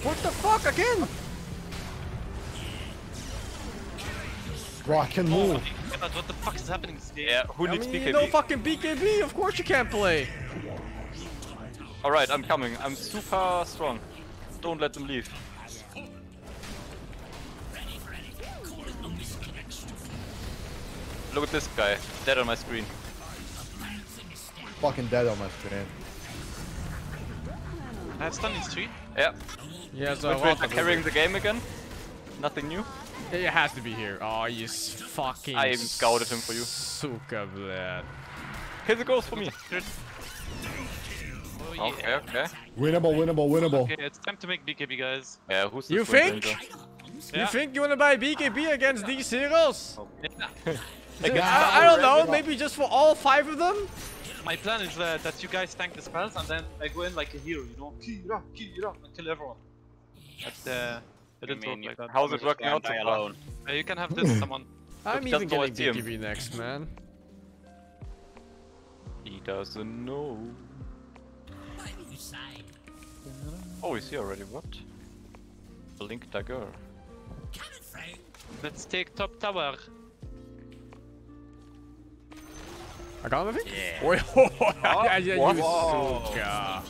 B: what the fuck again?
D: Bro, I can move.
A: God, what the fuck is happening in this game?
C: Yeah, who
B: I
C: needs
B: mean,
C: BKB?
B: know fucking BKB. Of course you can't play.
C: Alright, I'm coming. I'm super strong. Don't let them leave. Look at this guy, dead on my screen.
D: Fucking dead on my screen.
A: I have stun in tree.
C: Yeah,
B: so uh,
C: Wait, wait, I'm carrying the game again. Nothing new.
B: It has to be here. Oh, you fucking.
C: I scouted him for you.
B: Suka blad.
C: Kill the ghost for me.
A: Oh yeah.
C: Okay, okay.
D: Winnable, winnable, winnable.
A: Okay, it's time to make BKB, guys.
C: Yeah, who's this
B: You think?
C: Ranger?
B: You think you wanna buy BKB against these heroes?
C: Against
B: I, I don't know. Maybe just for all five of them.
A: My plan is uh, that you guys tank the spells and then I go in like a hero, you know? Kira, Kira, and kill everyone. But uh, it didn't
E: mean,
A: work like that.
C: How's it working out so far?
E: alone.
A: Uh, you can have this, someone.
B: I'm
C: just
B: even
C: go
B: getting
C: and see him.
B: BKB next, man.
C: He doesn't know. Oh, he's here already. What? Blink dagger.
A: Let's take top tower.
B: I got anything?
E: Yeah.
B: Wait, yeah, yeah,
C: what?
B: you
E: Whoa.
B: suka.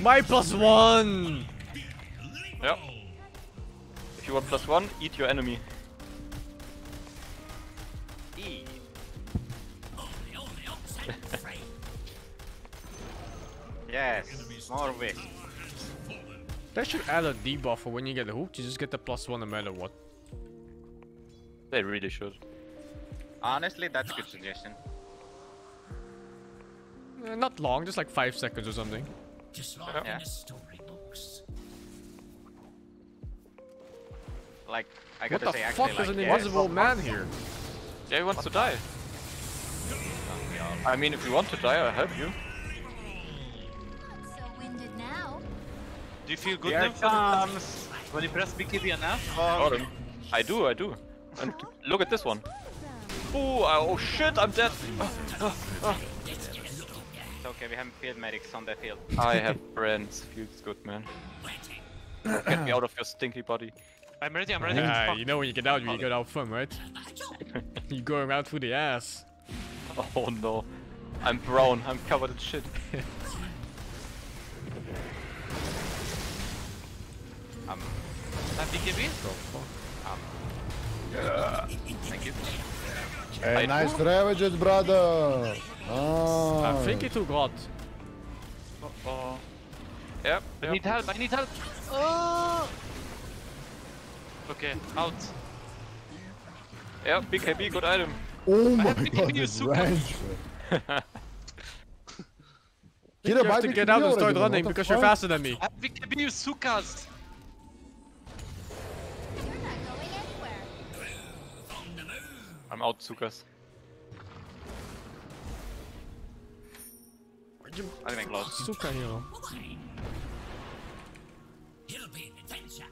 B: My plus one.
C: Yep. If you want plus one, eat your enemy.
E: E. yes, more wick.
B: They should add a debuff for when you get hooked, you just get the plus one no matter what.
C: They really should.
E: Honestly, that's a good suggestion.
B: Eh, not long, just like five seconds or something.
G: Just like
E: Yeah.
G: in the storybooks.
E: Like, I
B: What
E: gotta
B: the
E: say,
B: fuck?
E: actually,
B: There's
E: like,
B: an
E: yeah,
B: invisible man here.
C: Yeah, he wants to die. I mean, if you want to die, I'll help you.
A: Do you feel good
E: Here
A: now?
E: comes.
A: When you press BKB and F?
C: Got him. I do, I do. And look at this one. Ooh, I- oh shit, I'm dead.
E: It's okay, we have field medics on the field.
C: I have friends. Feels good, man. Get me out of your stinky body.
A: I'm ready, I'm ready.
B: Ah,
A: Fuck.
B: you know when you get out, you get out fun, right? you go around through the ass.
C: Oh no. I'm brown, I'm covered in shit.
E: Um,
A: happy Gibby?
E: Um, thank you.
D: Hey, nice ravaged brother! Oh.
B: I think thinking too God.
A: Uh oh.
C: Yep, yep.
A: I need help, I need help! Oh! Okay, out.
C: Yeah, BKB good item.
D: Oh
A: I my
D: god, this range! Kira,
B: you
D: have
B: to get out and start running because you're faster than me.
A: I have to you sukas!
C: I'm out, Sukas.
E: I think close.
B: Suka hero.
G: It'll be an adventure.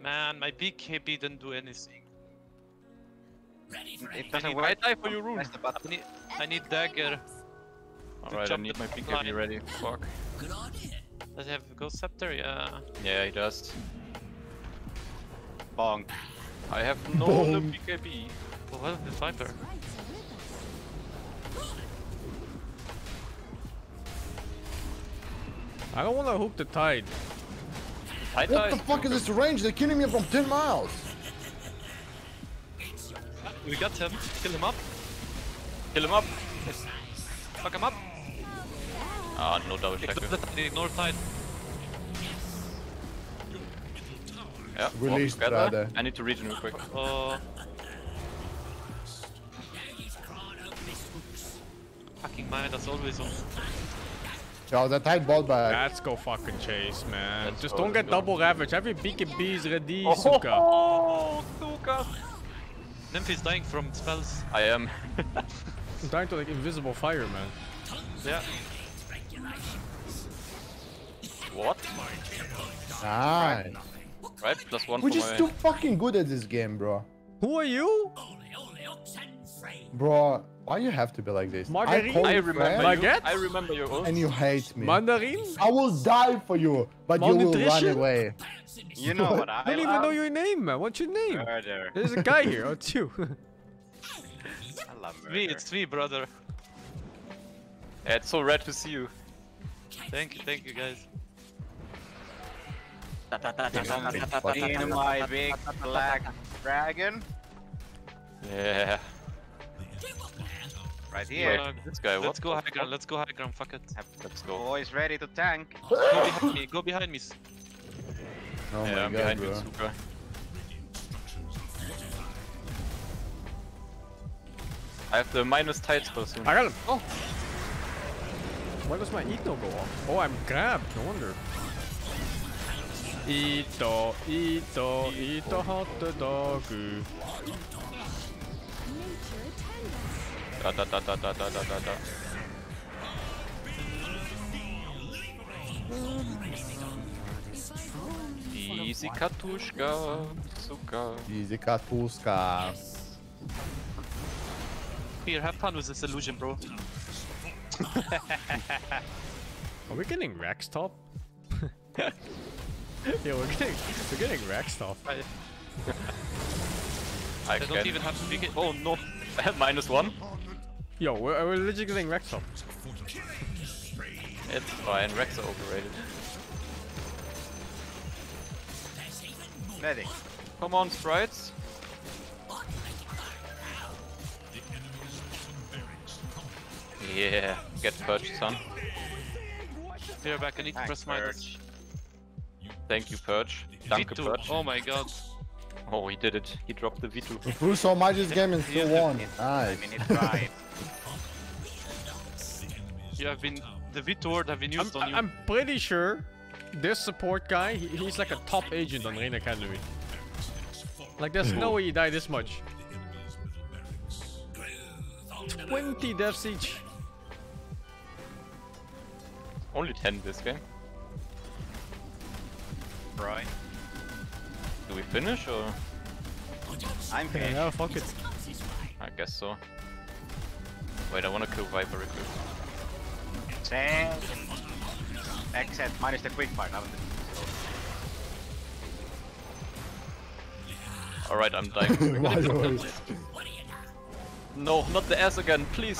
A: Man, my big BKB didn't do anything.
G: Ready for
E: It
G: anything.
E: doesn't
C: I
E: work.
C: die for your rune.
E: Press the button.
A: I need, I need dagger.
C: Alright, I need my
A: line.
C: BKB ready. Fuck.
G: Good idea.
A: Does he have a Ghost Scepter? Yeah.
C: Yeah, he does.
E: Bonk.
C: I have no
D: Boom.
C: BKB.
A: Oh, what is the Viper?
B: I don't want to hook the tide.
C: Tide
D: What the fuck is this range? They're killing me from 10 miles.
A: We got him. Kill him up.
C: Kill him up.
A: Fuck him up.
C: Ah, no double check.
A: Ignore the north tide.
C: Yeah,
D: Release
C: together.
D: Strada.
C: I need to regen real quick.
A: Oh. Fucking mind, that's always on.
D: Yo, that tight ball back.
B: Let's go fucking chase, man.
C: Let's
B: Just don't get
C: go.
B: double ravage. Have your BKBs ready, oh, Suka.
C: Oh, Suka.
A: Nymph is dying from spells.
C: I am.
B: I'm dying to like invisible fire, man.
A: Yeah.
C: what?
D: Nice.
C: Right, plus one
D: We're
C: for
D: just
C: my...
D: too fucking good at this game, bro.
B: Who are you?
G: Only, only hooks and frame.
D: Bro, why you have to be like this?
B: Margarine?
D: I,
C: I remember
D: friend
C: you. I remember your ult.
D: and you hate me.
B: Mandarin?
D: I will die for you, but you will run away.
E: You know what I
B: I don't even know your name, man. What's your name?
E: Murder.
B: There's a guy here. Oh, it's you.
E: I love murder.
A: Me, it's me, brother.
C: Yeah, it's so rad to see you.
A: Thank you, thank you, guys.
E: In my big black dragon.
C: Yeah.
E: Right here.
C: This guy, what
A: let's go
C: the
A: high
C: fuck?
A: ground, let's go high ground, fuck it.
C: Let's go.
E: Boys ready to tank.
A: Go behind me, go behind me.
D: Oh
C: yeah,
D: my
C: I'm
D: god,
C: behind you,
D: bro.
C: Suka. I have the minus tide spell soon.
B: I got him. Oh. Why does my Ito go off? Oh, I'm grabbed. No wonder. Ito, Ito, Ito hot dog.
F: Nature attend us.
C: Da da da da da da da da da. Easy Katushka, Suka.
D: Easy Katuska.
A: Here, have fun with this illusion, bro.
B: Are we getting Rex top? Yo, we're getting, we're getting Rex top.
A: I,
C: I
A: I don't
C: can.
A: even have to begin.
C: Oh no, minus one.
B: Yo, we're, we're legit getting Rex top.
C: It's oh, fine. Rex are overrated.
E: Ready.
C: Come on, sprites. Yeah, get purged, son.
A: Clear back, I need to
E: Thanks,
A: press minus.
C: Thank you, purge. Danke,
A: V2.
C: purge.
A: Oh my god.
C: Oh, he did it. He dropped the V2.
D: We threw so much this game and still won. Nice.
E: I mean, it's right.
A: You have been the V2 word have been
B: I'm,
A: used on you.
B: I'm pretty sure this support guy, he, he's like a top agent on Rain Academy. Like, there's no way he died this much. 20 deaths each.
C: Only 10 this game.
E: Right.
C: Do we finish or?
E: I'm finished.
B: Yeah, fuck it.
C: I guess so. Wait, I wanna kill Viper real quick.
E: Same. Except minus the quick part. haven't?
C: Alright, I'm dying.
D: Why always?
C: no, not the ass again, please.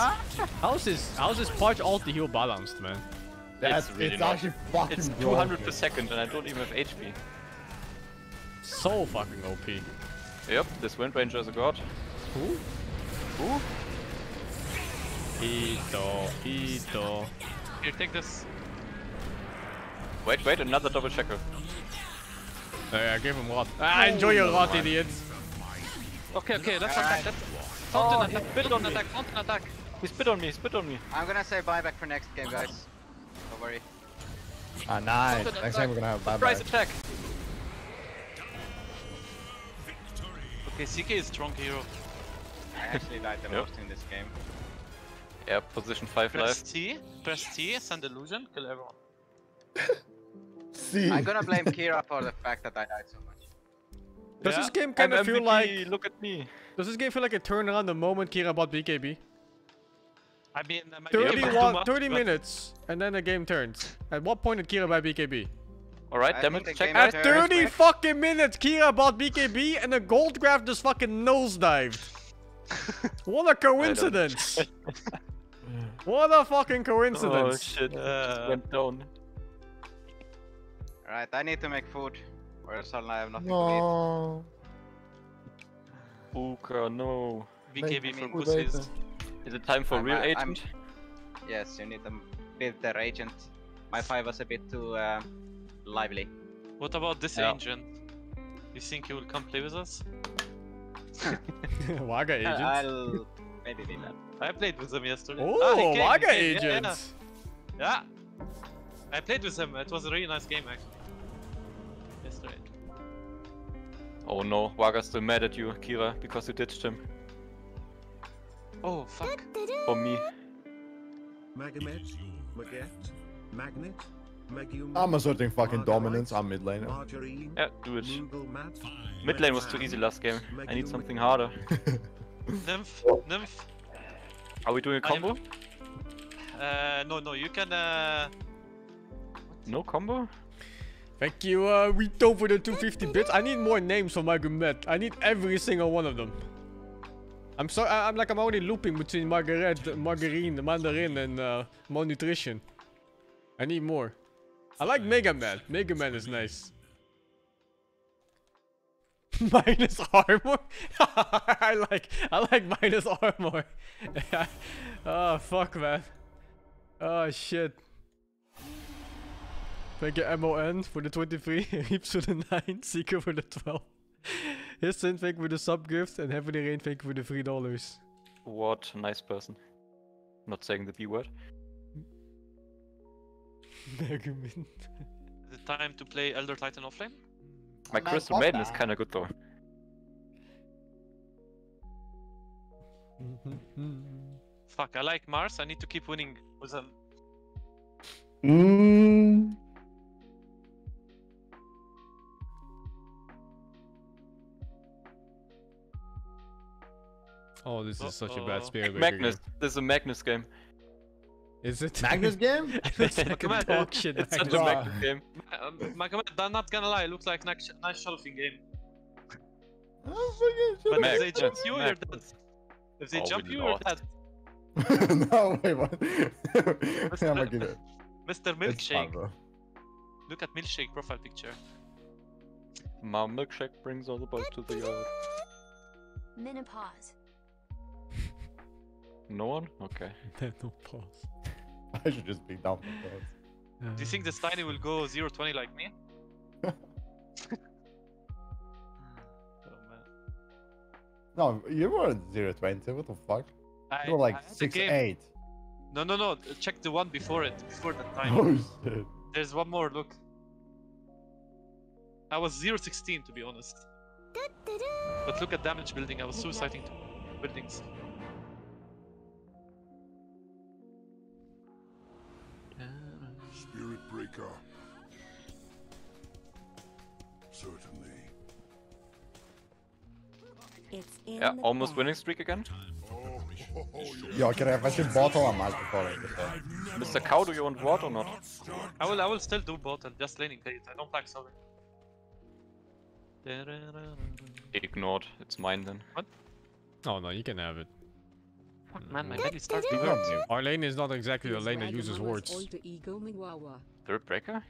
B: How's this, how's this Pudge ulti heal balanced, man?
D: That's,
C: It's really
D: it's
C: not.
D: actually fucking
C: It's
D: broken.
C: 200 per second and I don't even have HP.
B: So fucking OP.
C: Yep, this Windranger is a god.
B: Who?
C: Who?
B: Ito, Ito.
A: Here, take this.
C: Wait, wait, another double checker.
B: Oh, yeah, give him rot. Ah, enjoy your rot, idiots.
A: Okay, okay, let's attack. Let's
C: Oh,
A: fountain
C: he
A: attack.
C: spit on
A: Fountain
C: me.
A: attack. Fountain attack.
C: He spit on me, he spit on me.
E: I'm gonna say buyback for next game, guys. Don't worry.
D: Ah, nice. Next time we're gonna have bye bye.
C: Surprise attack!
A: Okay, CK is strong hero.
E: I actually died the
C: Yep.
E: most in this game.
C: Yeah, position 5
A: Press
C: life.
A: T. Press T. Send illusion. Kill everyone.
D: See.
E: I'm gonna blame Kira for the fact that I died so much.
B: Does
A: Yeah.
B: this game kind of feel
C: MVP,
B: like...
C: Look at me.
B: Does this game feel like a turnaround the moment Kira bought BKB?
A: I mean, uh, maybe it
B: 30,
A: was
B: wa-
A: much,
B: 30 minutes, and then the game turns. At what point did Kira buy BKB?
C: Alright, damage check.
B: At 30
E: when-
B: fucking minutes, Kira bought BKB, and the gold graph just fucking nosedived. what a coincidence! what a fucking coincidence!
C: Oh
B: coincidence!
C: shit,
A: Uh,
C: went down.
E: Alright, I need to make food. Or else I'll have nothing
D: No.
C: Puka, no.
A: BKB for
E: mean,
D: Good
A: pussies.
D: Item.
C: Is it time for
E: I'm-
C: real
E: I- I'm-
C: agent?
E: to eat. Yes, you need to build their agent. My 5 was a bit too uh, lively.
A: What about this
C: Yeah.
A: agent? You think he will come play with us?
B: Waga agent.
E: I'll maybe be that.
A: I played with him yesterday.
B: Oh,
A: Ah, came,
B: Waga
A: came, yeah,
B: agent!
A: Yeah, yeah. I played with him. It was a really nice game actually. Yesterday.
C: Oh no, Waga's still mad at you, Kira, because you ditched him.
A: Oh fuck.
C: For me.
H: Magamet, Maget, Magnet, Magium.
D: I'm asserting fucking dominance. I'm mid laner.
C: Yeah, do it. Mid lane was too easy last game. I need something harder.
A: Nymph, nymph.
C: Are we doing a
A: I am-
C: combo?
A: Uh, no, no, you can. Uh,
C: No combo?
B: Thank you, uh, Rito, for the 250 bits. I need more names for my gourmet. I need every single one of them. I'm sorry, I'm like, I'm already looping between Margaret, Margarine, Mandarin, and uh, Malnutrition. I need more. I like Mega Man. Mega Man is nice. minus armor? I like, I like minus armor. oh, fuck, man. Oh, shit. Thank you, MON for the 23, Reaps for the 9, Seeker for the 12. Histon, thank you for the sub gift, and Heavenly Rain, thank you for the $3.
C: What a nice person. Not saying the B word.
B: Megamin.
A: is it time to play Elder Titan offlane?
C: My
D: man,
C: Crystal Maiden is kinda good though.
A: Fuck, I like Mars. I need to keep winning with him.
D: Mm.
B: Oh, this is such a bad
A: Uh-oh.
B: spirit breaker
C: Magnus.
B: game.
C: This is a Magnus game.
B: Is it?
D: Magnus game?
B: it's like a
A: Come on,
B: dog shit.
C: It's such a
D: Bruh.
C: Magnus game.
A: Um, Magomed, I'm not gonna lie, it looks like nice, nice shelving game.
D: Oh,
A: But
C: Mac-
A: if they jump you, you're dead. If they
C: Oh,
A: jump you, you're
C: lost.
A: dead.
D: fucking- no, wait, what? I'm gonna get it.
A: Mr.
D: It's fun,
A: Milkshake. Look at Milkshake profile picture.
C: My milkshake brings all the boys to the yard.
F: Menopause.
C: No one? Okay.
B: no pause.
D: I should just be down with those.
A: Do you think the tiny will go 0-20 like me? oh man.
D: No, you were 020, what the fuck?
A: I,
D: You were like
A: I had the
D: 6
A: game-
D: 8.
A: No, no, no. Check the one before it. Before that time.
D: Oh shit.
A: There's one more. Look. I was 0-16 to be honest. But look at damage building. I was suiciding two buildings.
H: Spirit Breaker. Certainly.
F: It's in
C: Yeah,
F: the
C: almost
F: bag.
C: winning streak again.
D: Ja, kan jag faktiskt bara ta en match på det?
C: Mr. Cow, do you want water or not?
A: I will. I will still do bot and just laning phase. I don't like solving.
C: Ignored. It's mine then. What?
B: Oh no, you can have it.
A: Man, my belly starts to hurt.
B: Our lane is not exactly a
I: His
B: lane that uses
I: Wagamama's
B: wards.
I: alter ego Miwawa.
C: Third breaker?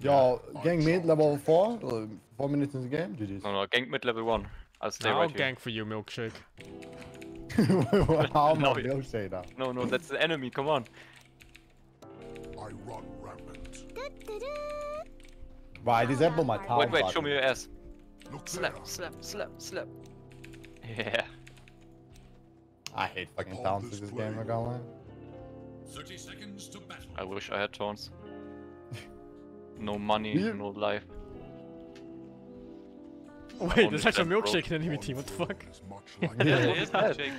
D: Ja, gang mid level 4, uh, 4 minutes in the game, GG's.
C: No, no, gank mid level 1. I'll stay
B: I'll
C: right here.
B: gank for you, milkshake.
D: How
C: No,
D: much
C: you-
D: will say that?
C: No, no, that's the enemy, come on.
H: I run rampant.
D: But I disable my tower
C: Wait, wait, show me your ass.
H: Look.
C: Slap, slap, slap, slap. Yeah.
D: I hate fucking towns in this game, I'm gonna lie.
G: 30 seconds to battle.
C: I wish I had taunts. No money,
D: Yeah.
C: no life.
B: Wait, there's actually a
C: left, bro.
B: milkshake in enemy team. What the fuck?
H: Is much like
A: Yeah,
C: Yeah.
A: it is milkshake.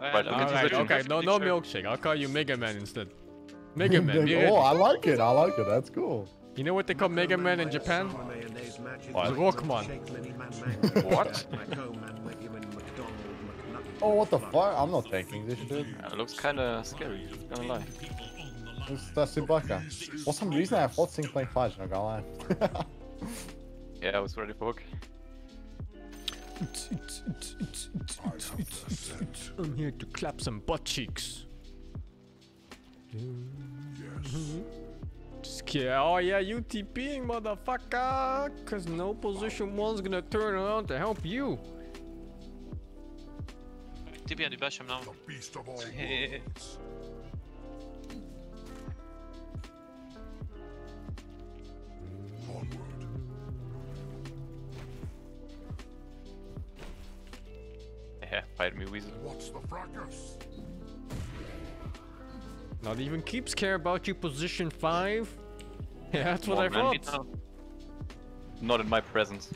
C: Right, look at
B: Alright, okay, no, no milkshake. I'll call you Mega Man instead. Mega Man, be
D: oh, I like it, I like it, that's cool.
B: You know what they call Mega Man in Japan?
D: What?
B: Rockman.
C: What?
D: Oh, Oh, what the fuck? I'm not taking this shit.
C: Yeah, it looks kinda scary, gonna lie.
D: It's that's Ibaka. For some reason, I thought Sync playing Pudge, not gonna lie.
C: Yeah, I was ready for hook.
B: I'm here to clap some butt cheeks. Just kidding. Oh yeah, you TPing, motherfucker. Cause no position one's gonna turn around to help you.
A: TP and bash him now.
H: the beast of all worlds. Onward.
C: Yeah, fight me, Weasel.
H: What's the fracas?
B: Not even keeps care about you, position five. Yeah, that's what I
C: Come on, man.
B: thought.
C: Not in my presence.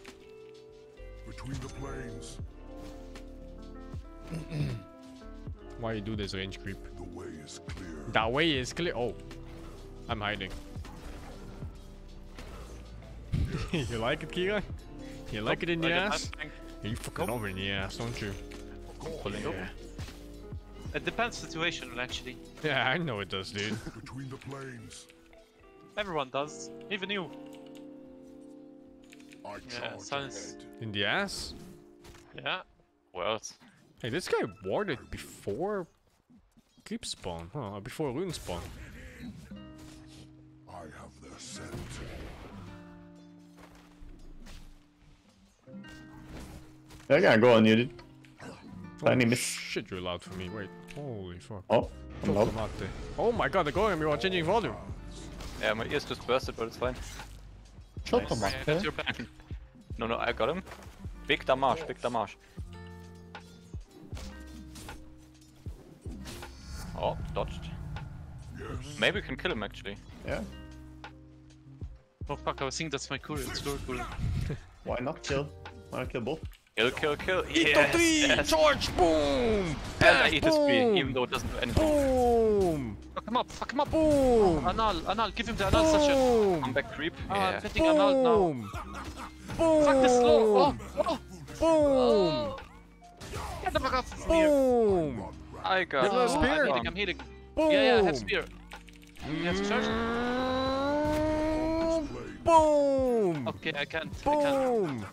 H: Between the plains,
B: Why you do this range creep?
H: the way is clear.
B: That way is clear. Oh, I'm hiding. you like it, Kira? You like it in the ass? Yeah, you fucking over in the ass, don't you? Yeah.
A: It depends situational actually.
B: yeah, I know it does, dude.
H: Between the plains,
A: Everyone does. Even you.
H: I
A: Yeah,
H: charge
A: silence.
B: In the ass?
A: Yeah.
C: Well, it's-
B: Hey, this guy warded before keep spawn, huh? Uh, before rune spawn.
H: I have their scent.
J: I can go on you, dude. Tiny
B: oh,
J: miss.
B: shit, you're loud for me. Wait, holy fuck.
J: Oh, I'm loud.
B: Tomate. Oh my god, they're going at me while changing volume.
C: yeah, my ears just bursted, but it's fine.
D: Shut them
A: Yeah,
D: up,
A: that's your back.
C: No, no, I got him. Big damage, big damage. Oh, dodged.
H: Yes.
C: Maybe we can kill him actually.
J: Yeah.
A: Oh fuck, I was thinking that's my courier. It's your courier.
J: Why not kill? Why not kill both?
C: Kill, kill, kill.
B: Ito
C: Yes,
B: 3!
C: yes.
B: Charge! Boom!
C: And I
B: Bash!
C: eat his tree,
B: Boom!
C: even though it doesn't do anything.
B: Boom!
A: Fuck him up, fuck him up!
B: Boom!
A: Anal, Anal, give him the Anal session!
B: Boom!
C: Come back, creep.
A: Ah,
C: Yeah.
A: I'm getting Anal now.
B: Boom! Boom!
A: Fuck this slow! Oh! Oh!
B: Boom!
A: Get the fuck off of here!
B: Boom!
C: I got
B: Give him
C: oh,
B: spear.
C: I
A: I'm
C: got
A: healing. I'm healing.
B: Boom!
A: Yeah, yeah, I have spear. You have to charge?
B: Boom!
A: Okay, I can't. I can't.
B: Boom!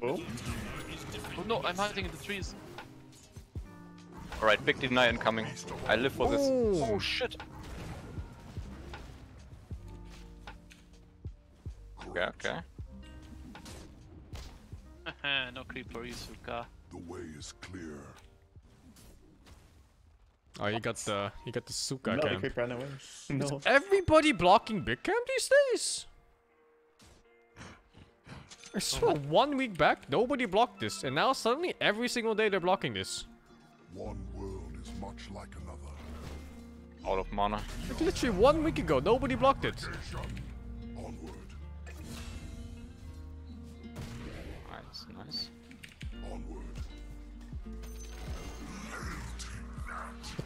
J: Boom.
A: Oh no, I'm hiding in the trees.
C: Alright, big deny incoming. I live for this.
B: Boom.
C: Oh shit. Okay, okay.
A: no creep for Isuka.
H: The way is clear.
B: Oh, you got the you got the Suka
J: No, the
B: camp.
J: creep ran away. No.
B: Everybody blocking big camp these days? I swear, one week back, nobody blocked this, and now suddenly every single day they're blocking this.
H: One world is much like another.
C: Out of mana.
B: Like literally one week ago, nobody blocked it.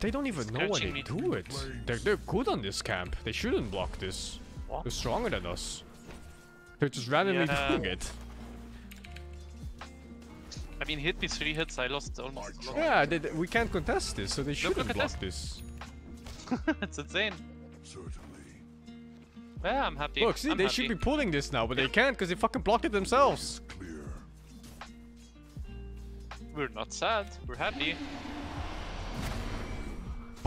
B: They don't even know when
A: Scratching
B: they do it. They're, they're good on this camp. They shouldn't block this.
C: What?
B: They're stronger than us. They're just randomly
A: Yeah.
B: doing it.
A: I mean, hit me three hits, I lost almost a lot.
B: Yeah, they, they- we can't contest this, so they
A: look
B: shouldn't
A: at
B: block this.
A: it's insane.
H: Certainly.
A: Yeah, I'm happy.
B: Look, see,
A: I'm
B: they
A: happy.
B: should be pulling this now, but they can't because they fucking block it themselves.
A: We're not sad, we're happy.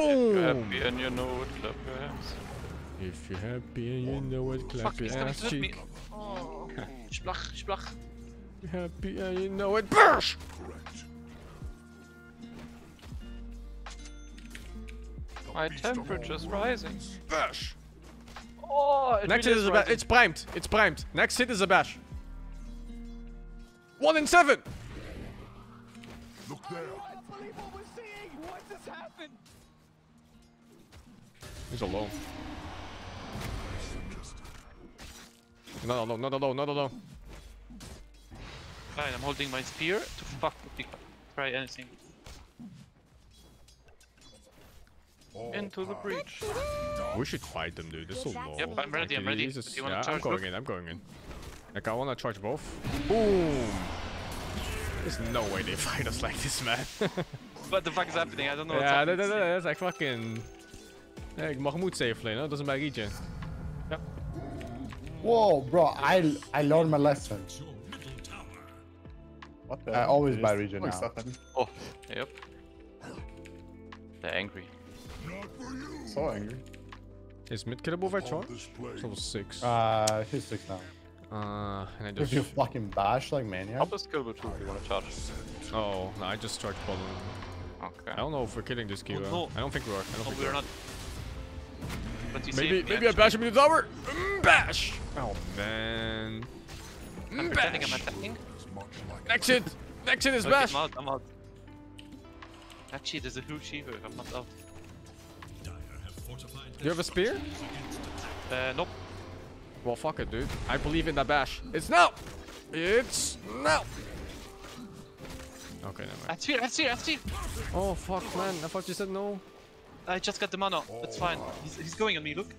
B: Boom!
C: You're happy and you know it, clap your hands.
B: If you're happy and you oh. know it, clap
A: Fuck,
B: your
A: he's coming
B: ass
A: to hit me.
B: cheek.
A: Oh, splach, splach.
B: You're happy and you know it, bash!
H: Correct.
C: My temperature's rising.
B: Bash!
C: Oh, it
B: Next
C: really
B: hit is a bash. It's primed. It's primed. Next hit is a bash. One in seven.
H: Look there.
B: He's alone. No, no, no, no, no, no, no, no.
A: Fine, I'm holding my spear to fuck with the try anything.
C: Oh, Into the breach.
B: We should fight them, dude. They're so low.
A: Yep, I'm ready, I'm ready.
B: Jesus-
A: Do you
B: yeah, I'm going
A: both?
B: in. I'm going in. Like, I wanna charge both. Boom! There's no way they fight us like this, man.
A: What the fuck is happening? I don't know
B: yeah, that,
A: happening.
B: that, that, that's like fucking. Hey, Mahmoud safe lane, huh? Doesn't matter regen.
D: Whoa, bro, I I learned my lesson.
J: What the
D: I always buy regen
J: always
D: now.
J: stuff.
C: Oh, yep. They're angry.
J: So angry.
B: Is mid killable by
H: On
B: charge?
H: this plane.
B: So six.
D: Uh, he's six now.
B: Uh, and I just...
D: If you fucking bash like maniac.
C: Up is killable too if you wanna charge.
B: Oh, no, I just charged bottom.
C: Okay.
B: I don't know if we're killing this Kira.
A: no.
B: I don't think we are. I don't
A: No,
B: think
A: we're
B: we are.
A: not. But you
B: Maybe,
A: saved me,
B: maybe I bash him in the tower. Mm, bash. Oh man.
A: I'm
B: Mm,
A: pretending
B: bash.
A: I'm attacking.
H: Is much like
B: Next hit. Next hit is
A: Okay,
B: bash.
A: I'm out, I'm out. Actually, there's a huge shiver I'm not out.
G: Dire have fortified
B: You have a spear?
A: Uh, nope.
B: Well, fuck it, dude. I believe in the bash. It's now. It's now. Okay, never mind.
A: That's here, that's here, that's here!
B: Oh fuck, man. I thought you said no.
A: I just got the mana. That's fine. He's, he's going on me, look.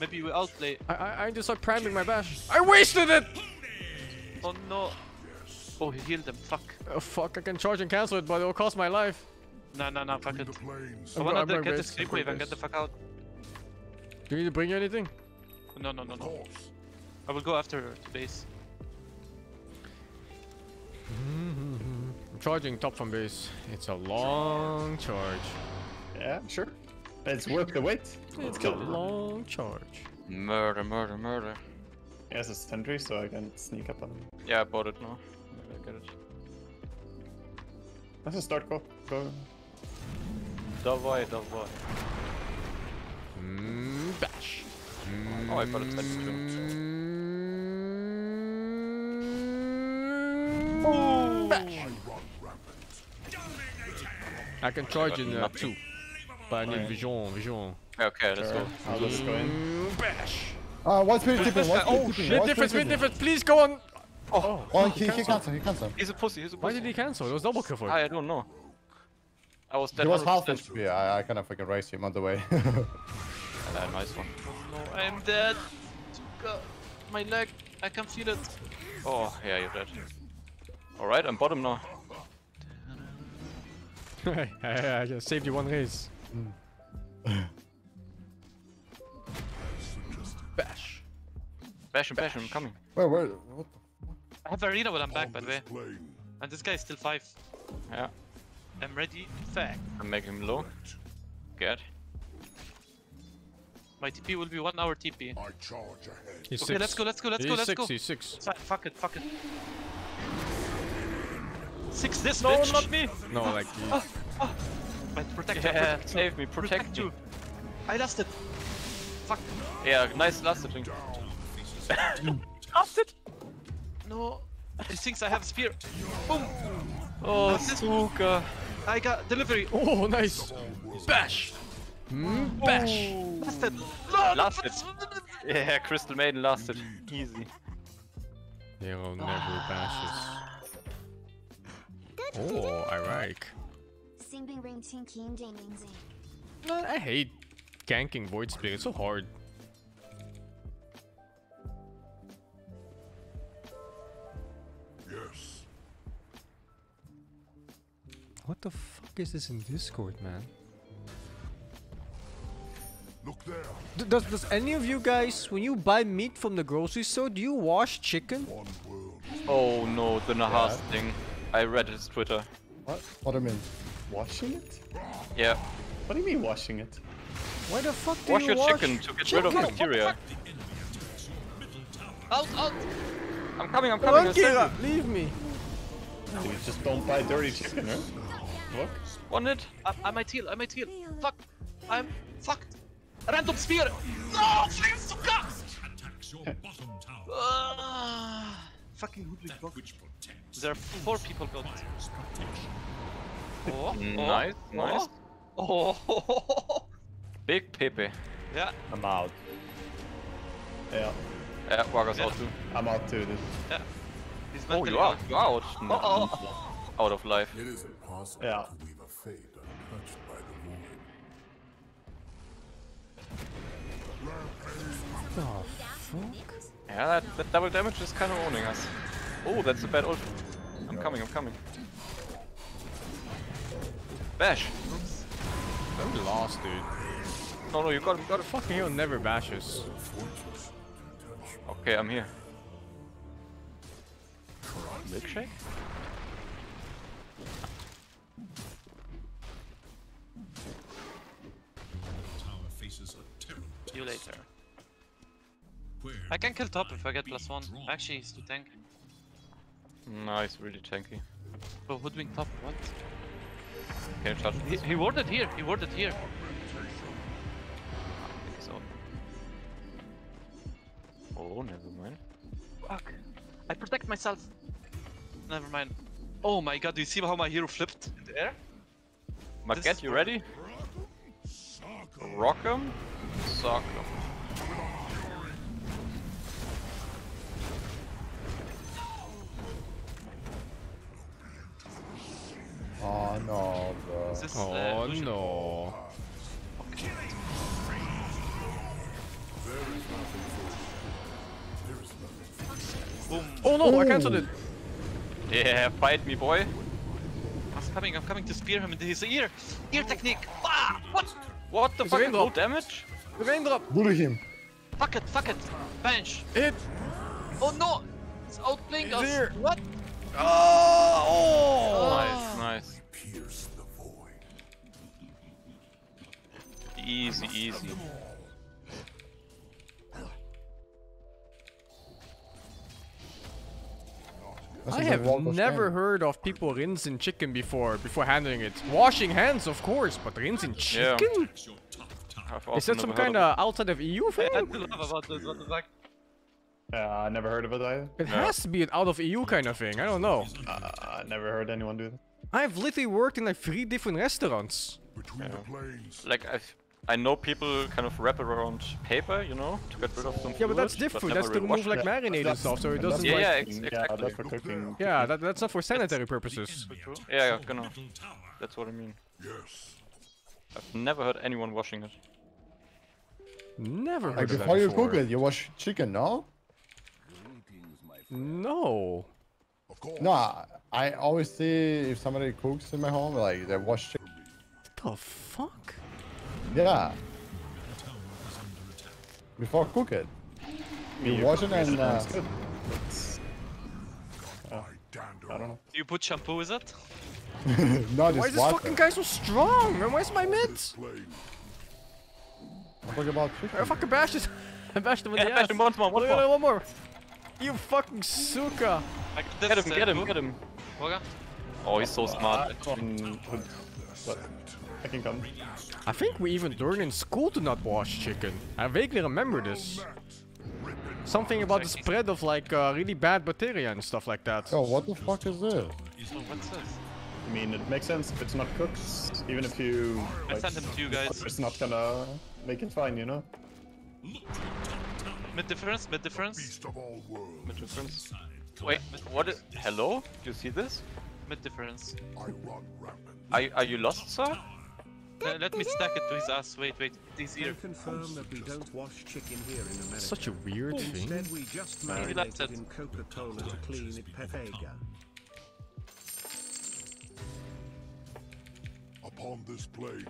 A: Maybe we outplay.
B: I I, I just started priming my bash. I wasted it.
A: Oh no. Oh, he healed them. Fuck.
B: Oh fuck, I can charge and cancel it, but it will cost my life.
A: Nah, nah, nah, fuck it. I
B: I'm
A: wanna get
B: going
A: this creep wave and get the fuck out.
B: Do you need to bring you anything?
A: No, no, no, no.
H: Course.
A: I will go after the base.
B: I'm charging top from base. It's a long charge.
J: Yeah, sure. It's worth the wait. Let's
B: It's a long charge.
C: Murder, murder, murder.
J: He has a sentry, so I can sneak up on him.
C: Yeah, I bought it now. Maybe I get it.
J: Let's just start go. Go.
C: Davai, davai.
B: Mm, bash.
C: Oh, I bought a sentry too.
B: Mm, bash.
H: I run rampant.
B: I can charge in uh,
C: nothing.
B: Two. But I need
J: Alright.
B: vision, vision.
C: Okay, let's
J: Sure.
C: go.
J: I'll just go in.
B: Mm, bash.
D: Uh, one spirit tipping, one spirit
B: Oh shit,
D: one
B: difference,
D: spirit
B: mid difference, please go on.
J: Oh,
D: Oh, he, he cancelled, he cancelled.
C: He's a pussy, he's a
B: Why did he cancel? It was double kill for
C: I don't know. I was dead
D: He was half
C: 100%.
D: HP, I, I kind of fucking raised him on the way.
C: Yeah, nice one.
A: No, I'm dead. Tsuka. My leg. I can feel it.
C: Oh, yeah, you're dead. Alright, I'm bottom now.
B: I, I, I just saved you one race. Bash.
C: Bash him, bash I'm coming.
D: where, where, what the
A: I have arena when I'm back, by the way. And this guy is still 5.
C: Yeah,
A: I'm ready. Fact.
C: I'm making him low. Good.
A: My TP will be one hour TP.
H: I charge ahead.
B: He's
A: Okay,
B: six.
A: let's go, let's go, let's
B: he's
A: go, let's
B: six,
A: go.
B: He's six.
A: Fi- Fuck it, fuck it. Six this
C: No,
A: bitch.
C: not me!
B: No, like.
A: Wait, protect her,
C: Yeah,
A: protect
C: save me, protect me.
A: you. I lost it. Fuck.
C: Yeah, nice last thing. Last it!
A: No. He thinks I have spear. Boom.
C: Oh,
A: Assist.
C: Suka.
A: I got delivery.
B: Oh, nice. Bash. Hmm, bash.
A: Lost it. No,
C: Last it. Yeah, Crystal Maiden lasted. Easy.
B: Hero never bash bashes. Oh, I
F: Singbing
B: Uh, I hate ganking Void Spirit. It's so hard.
H: Yes.
B: What the fuck is this in Discord, man?
H: Look there.
B: D- does does any of you guys, when you buy meat from the grocery store, do you wash chicken?
C: Oh no, the Nahas
D: Yeah.
C: thing. I read his Twitter.
D: What? What do you mean?
J: Washing it?
C: Yeah.
J: What do you mean washing it?
B: Why the fuck do
C: Wash
B: you
C: your
B: wash your
C: chicken to get rid of
B: chicken?
C: bacteria.
A: Out, out.
C: I'm coming, I'm coming.
B: on,
C: I'll save
B: Kira, leave me.
J: You just don't buy dirty chicken, right? Look.
C: One hit.
A: I, I might heal, I might heal. Fuck. I'm fucked. Random spear. No, flame suka.
G: Attacks your bottom tower.
A: Ah, fucking hoodwink block.
G: Which protects
A: There are four people got.
G: Fire's protection.
A: Oh,
C: Nice,
A: oh,
C: nice.
A: Oh, oh.
C: Big Pepe.
A: yeah.
J: I'm out. Yeah,
C: Yeah, Waga's
A: Yeah.
C: out too.
J: I'm out too. Dude.
A: He's
C: Oh, you are.
A: Er out.
C: You are out.
A: Uh-oh.
C: Out of life.
H: It isn't possible
J: Yeah.
H: to weave a fate untouched by the wound.
C: Yeah, that, that double damage is kind of owning us. Oh, that's a bad ult. I'm coming, I'm coming. Bash!
B: I'm lost, dude.
C: No, no, you got him, you got him.
B: Fucking hero never bashes.
C: Okay, I'm here. Milkshake?
G: Tower faces a terrible
A: See you later. I can kill top if I get plus one. Actually, he's too tank.
C: No, he's really tanky.
A: Oh, hoodwink top, what?
C: Can charge
A: He, he warded here, he warded here.
C: So. Oh, never mind.
A: Fuck. I protect myself. Never mind. Oh my god, do you see how my hero flipped in the air? Is
C: you ready? Rock him?
D: Oh no, bro.
A: Is this, uh,
B: Oh
A: Lucian?
B: no.
A: Boom.
B: Oh no, I cancelled it.
C: Yeah, fight me, boy.
A: I'm coming, I'm coming to spear him into his ear. Ear technique. Ah, what?
C: What the
B: It's
C: fuck?
B: rain
C: No
B: drop.
C: damage?
B: Raindrop.
D: Bully him.
A: Fuck it, fuck it. Bench.
B: Hit.
A: Oh no! It's outplaying us.
B: here.
A: What?
B: Oh, oh.
C: Nice, nice. Easy, easy.
B: I have never
D: Shame.
B: heard of people rinsing chicken before before handling it. Washing hands, of course, but rinsing chicken?
G: attacks your top tower.
C: I've
B: Is that some kind
C: of
B: of outside of EU thing?
A: had to laugh about this, what the fuck?
J: Yeah, I never heard of it either.
B: It
C: Yeah.
B: has to be an out of EU kind of thing. I don't know.
J: Uh, I never heard anyone do that.
B: I've literally worked in like three different restaurants.
H: Between the planes.
C: Like, I've, I know people kind of wrap around paper, you know, to get rid of some
B: Yeah, but that's different.
C: never
B: That's to
C: really
B: remove like
C: it.
B: marinade and stuff, so it doesn't
C: Yeah,
B: like.
C: yeah, ex- exactly.
J: Yeah, that's for cooking.
B: Yeah, that, that's not for sanitary purposes.
C: Yeah, yeah, genau. That's what I mean.
H: Yes.
C: I've never heard anyone washing it.
B: Never
D: Like
B: heard of
D: before
B: that
D: you cook it, you wash chicken, no?
B: No.
H: Of course.
D: No, I, I always see if somebody cooks in my home, like they wash chicken.
B: What the fuck?
D: Yeah. Before cook it. You wash it and uh,
J: It's good. It's,
H: My dander.
J: I don't know.
A: Do you put shampoo with it?
D: not
B: Why is this
D: water.
B: fucking guy so strong? Man, where's my mid?
H: Plane.
D: I'm talking about chicken.
B: I fucking bashed it. I bashed him in
C: Yeah,
B: the
C: bash
B: ass.
C: him once more, one more.
B: one more. You fucking suka.
C: Get him,
A: uh,
C: get him, get him.
A: Wogga.
C: Oh, he's so smart.
J: But I can come.
B: I think we even learned in school to not wash chicken. I vaguely remember this. Something about the spread of like uh, really bad bacteria and stuff like that.
D: Oh, what the fuck is this?
A: What's this?
J: I mean, it makes sense if it's not cooked, even if you.
A: I sent him to you guys.
J: It's not gonna make it fine, you know.
A: Mid difference, mid difference,
H: Beast of all worlds.
C: Mid difference. Wait, what is... Hello? Do you see this?
A: mid difference.
H: I run rampant.
C: Are, are you lost, sir?
A: Uh, let me stack it to his ass. Wait, wait. He's here.
G: confirm that we don't wash chicken here in America.
B: Such a weird thing.
G: Instead, we just
A: He
G: marinate
A: it.
G: it in Coca-Cola to clean it pefega.
H: Upon this plane,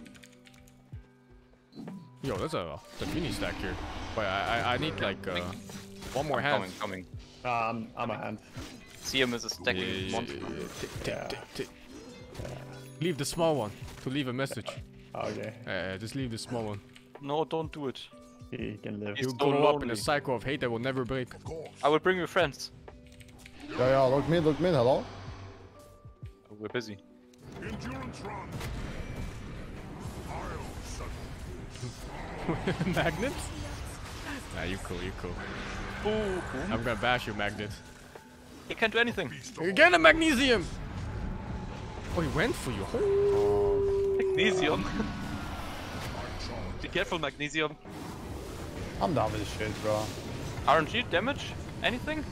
B: Yo, that's a, the mini stack here. But I, I, I need like uh, one more hand.
C: Coming, coming.
J: Um, I'm a hand.
C: See him as a stacking monster.
J: Yeah.
B: Leave the small one to leave a message.
J: Okay.
B: Uh, just leave the small one.
C: No, don't do it.
J: He can live.
C: He's
B: You
C: so
B: grow up in a cycle of hate that will never break.
H: of course.
C: I will bring you friends.
D: Yeah, yeah, look mid, look mid, hello?
C: We're busy.
H: Endurance run. I'll settle.
B: Magnets? Nah, you cool, you cool. I'm gonna bash you, Magnet.
C: He can't do anything.
B: You get a magnesium! Oh, he went for you. Oh.
A: Magnesium. Be careful, magnesium.
D: I'm done with this shit, bro.
C: RNG damage? Anything?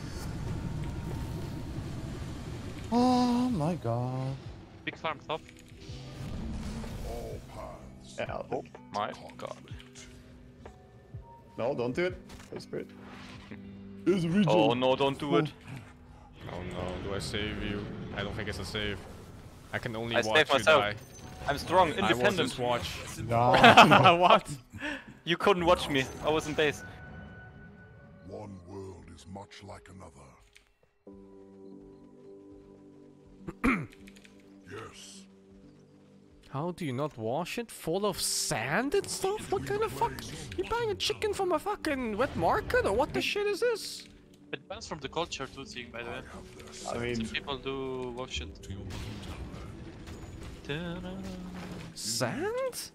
D: Oh my god.
A: Big farm top.
J: Yeah,
C: Oh my god.
J: No, don't do it. Holy Spirit. Hmm.
D: There's a region.
C: Oh no, don't do it.
B: Oh no, do I save you? I don't think it's a save. I can only
C: I
B: watch
C: saved
B: you
C: myself.
B: die.
C: I'm strong,
B: I will
C: independent.
B: just watch.
D: No.
B: what?
C: You couldn't watch me. I was in base.
H: One world is much like another. yes.
B: How do you not wash it? Full of sand and stuff? What kind of fuck? You buying a chicken from a fucking wet market or what the shit is this?
A: It depends from the culture too, thing, by the way.
J: I mean,
A: Some people do wash it.
B: Sand?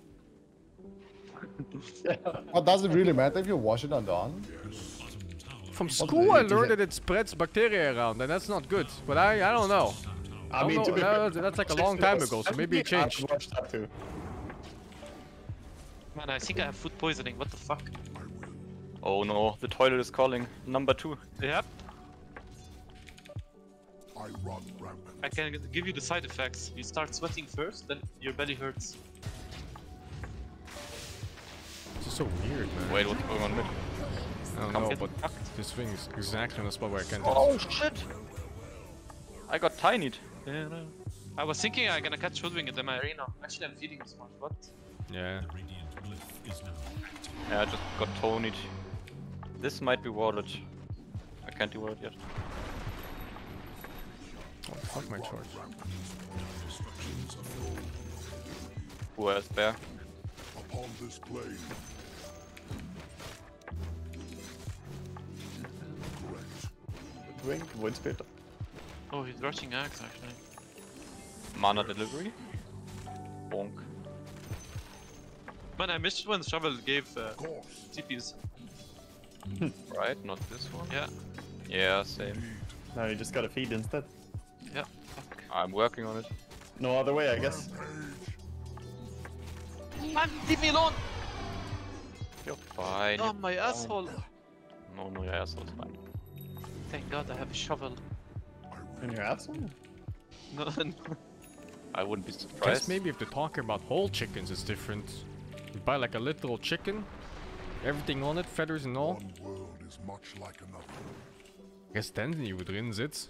D: But does it really matter if you wash it and done?
B: From school I learned that it spreads bacteria around and that's not good. But I I don't know.
J: I
B: don't
J: mean,
B: know,
J: to be
B: that- that's like a long time ago, so maybe it
J: think I
B: changed.
J: watched that too.
A: Man, I think I have food poisoning. What the fuck?
C: Oh no, the toilet is calling. Number two.
A: Yep.
H: I run rampant.
A: I can give you the side effects. You start sweating first, then your belly hurts.
B: This is so weird, man.
C: Wait, what's going on mid?
B: I don't
C: come
B: know, but
C: fucked.
B: this thing is exactly on the spot where I can't
C: Oh shit! I got tinied.
A: I was thinking I'm gonna catch Hoodwink in my arena. Actually, I'm feeding this much. What?
B: Yeah.
C: Yeah, I just got tonied. This might be warded. I can't do it yet.
B: Oh, fuck my charge.
C: Who has bear?
H: Upon this plane. Correct.
J: Drink, Void Spirit.
A: Oh, he's rushing axe actually.
C: Mana delivery? Bonk.
A: Man, I missed when Shovel gave uh, TPs.
C: Right, not this one.
A: Yeah.
C: Yeah, same.
J: Now you just gotta feed instead.
A: Yeah. Fuck.
C: I'm working on it.
J: No other way, I guess.
A: Man, leave me alone!
C: You're fine.
A: Oh,
C: you're
A: my asshole!
C: No, no, your asshole's fine.
A: Thank God I have a shovel.
J: In your asshole?
A: No,
C: I wouldn't be
B: Guess
C: surprised.
B: maybe if they're talking about whole chickens, it's different. You buy like a literal chicken, everything on it, feathers and all.
H: One world is much like another.
B: I Guess then you would rinse it.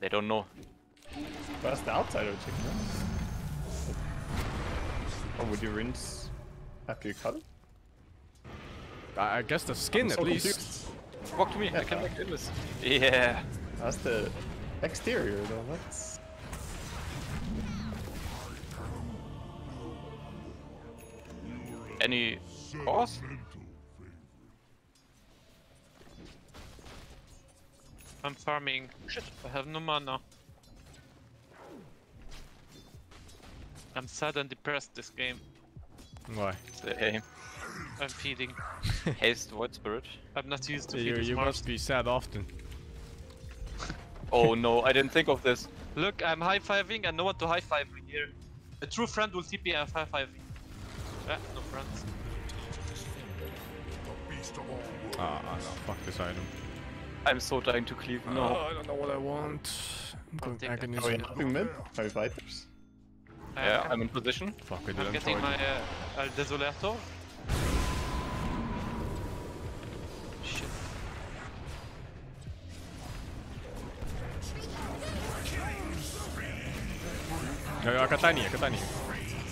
C: They don't know.
J: That's the outside of a chicken. right? Or oh, would you rinse after you cut it?
B: I, I guess the skin
J: I'm
B: at
J: so
B: least.
C: Walk to me, I can make this. Yeah.
J: That's the exterior though, that's...
C: Any cause?
A: I'm farming. Shit, I have no mana. I'm sad and depressed this game.
B: Why?
C: Same.
A: I'm feeding.
C: Haste Void Spirit.
A: I'm not used to
B: You,
A: feeding
B: you
A: Mars.
B: must be sad often.
C: Oh no, I didn't think of this.
A: Look, I'm high-fiving and no one to high-five here. A true friend will TP and high-five me. Ah, no friends.
B: Ah, ah, no, fuck this item.
C: I'm so dying to cleave. No.
B: Oh, I don't know what I want. I'm going
A: take that.
B: agonism.
J: Are we helping mid? Five items?
C: Yeah, I'm in position.
B: Fuck, I
A: I'm
B: didn't
A: getting
B: target.
A: my uh, El Desolator. Shit.
B: Ja, ja, Katani, Katani.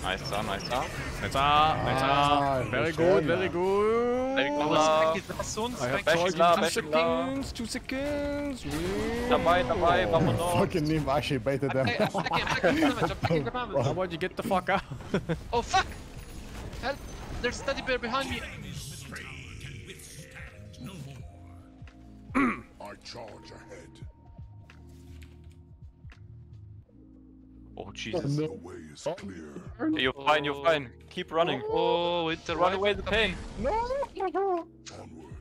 C: Nice, sir, nice. sir.
B: Nice up, nice
D: Ah.
B: Very
D: good
B: good, very good.
C: Very
A: I
C: good.
A: was
C: Hola.
A: spanking the soon,
B: I have
A: spanking
C: Back
B: charge
C: love,
B: in two seconds, two seconds. Yeah.
C: Dabei, dabei, vámonos.
D: Fucking Nim actually baited them.
A: I'm taking, I'm taking, damage, I'm taking damage.
B: How about you get the fuck out?
A: Oh fuck! Help! There's a teddy bear behind me!
H: I charge
C: Oh Jesus.
H: The way is clear.
C: You're fine, you're fine. Keep running.
A: Oh, winter
C: Run away the
A: coming.
C: pain.
H: Onward.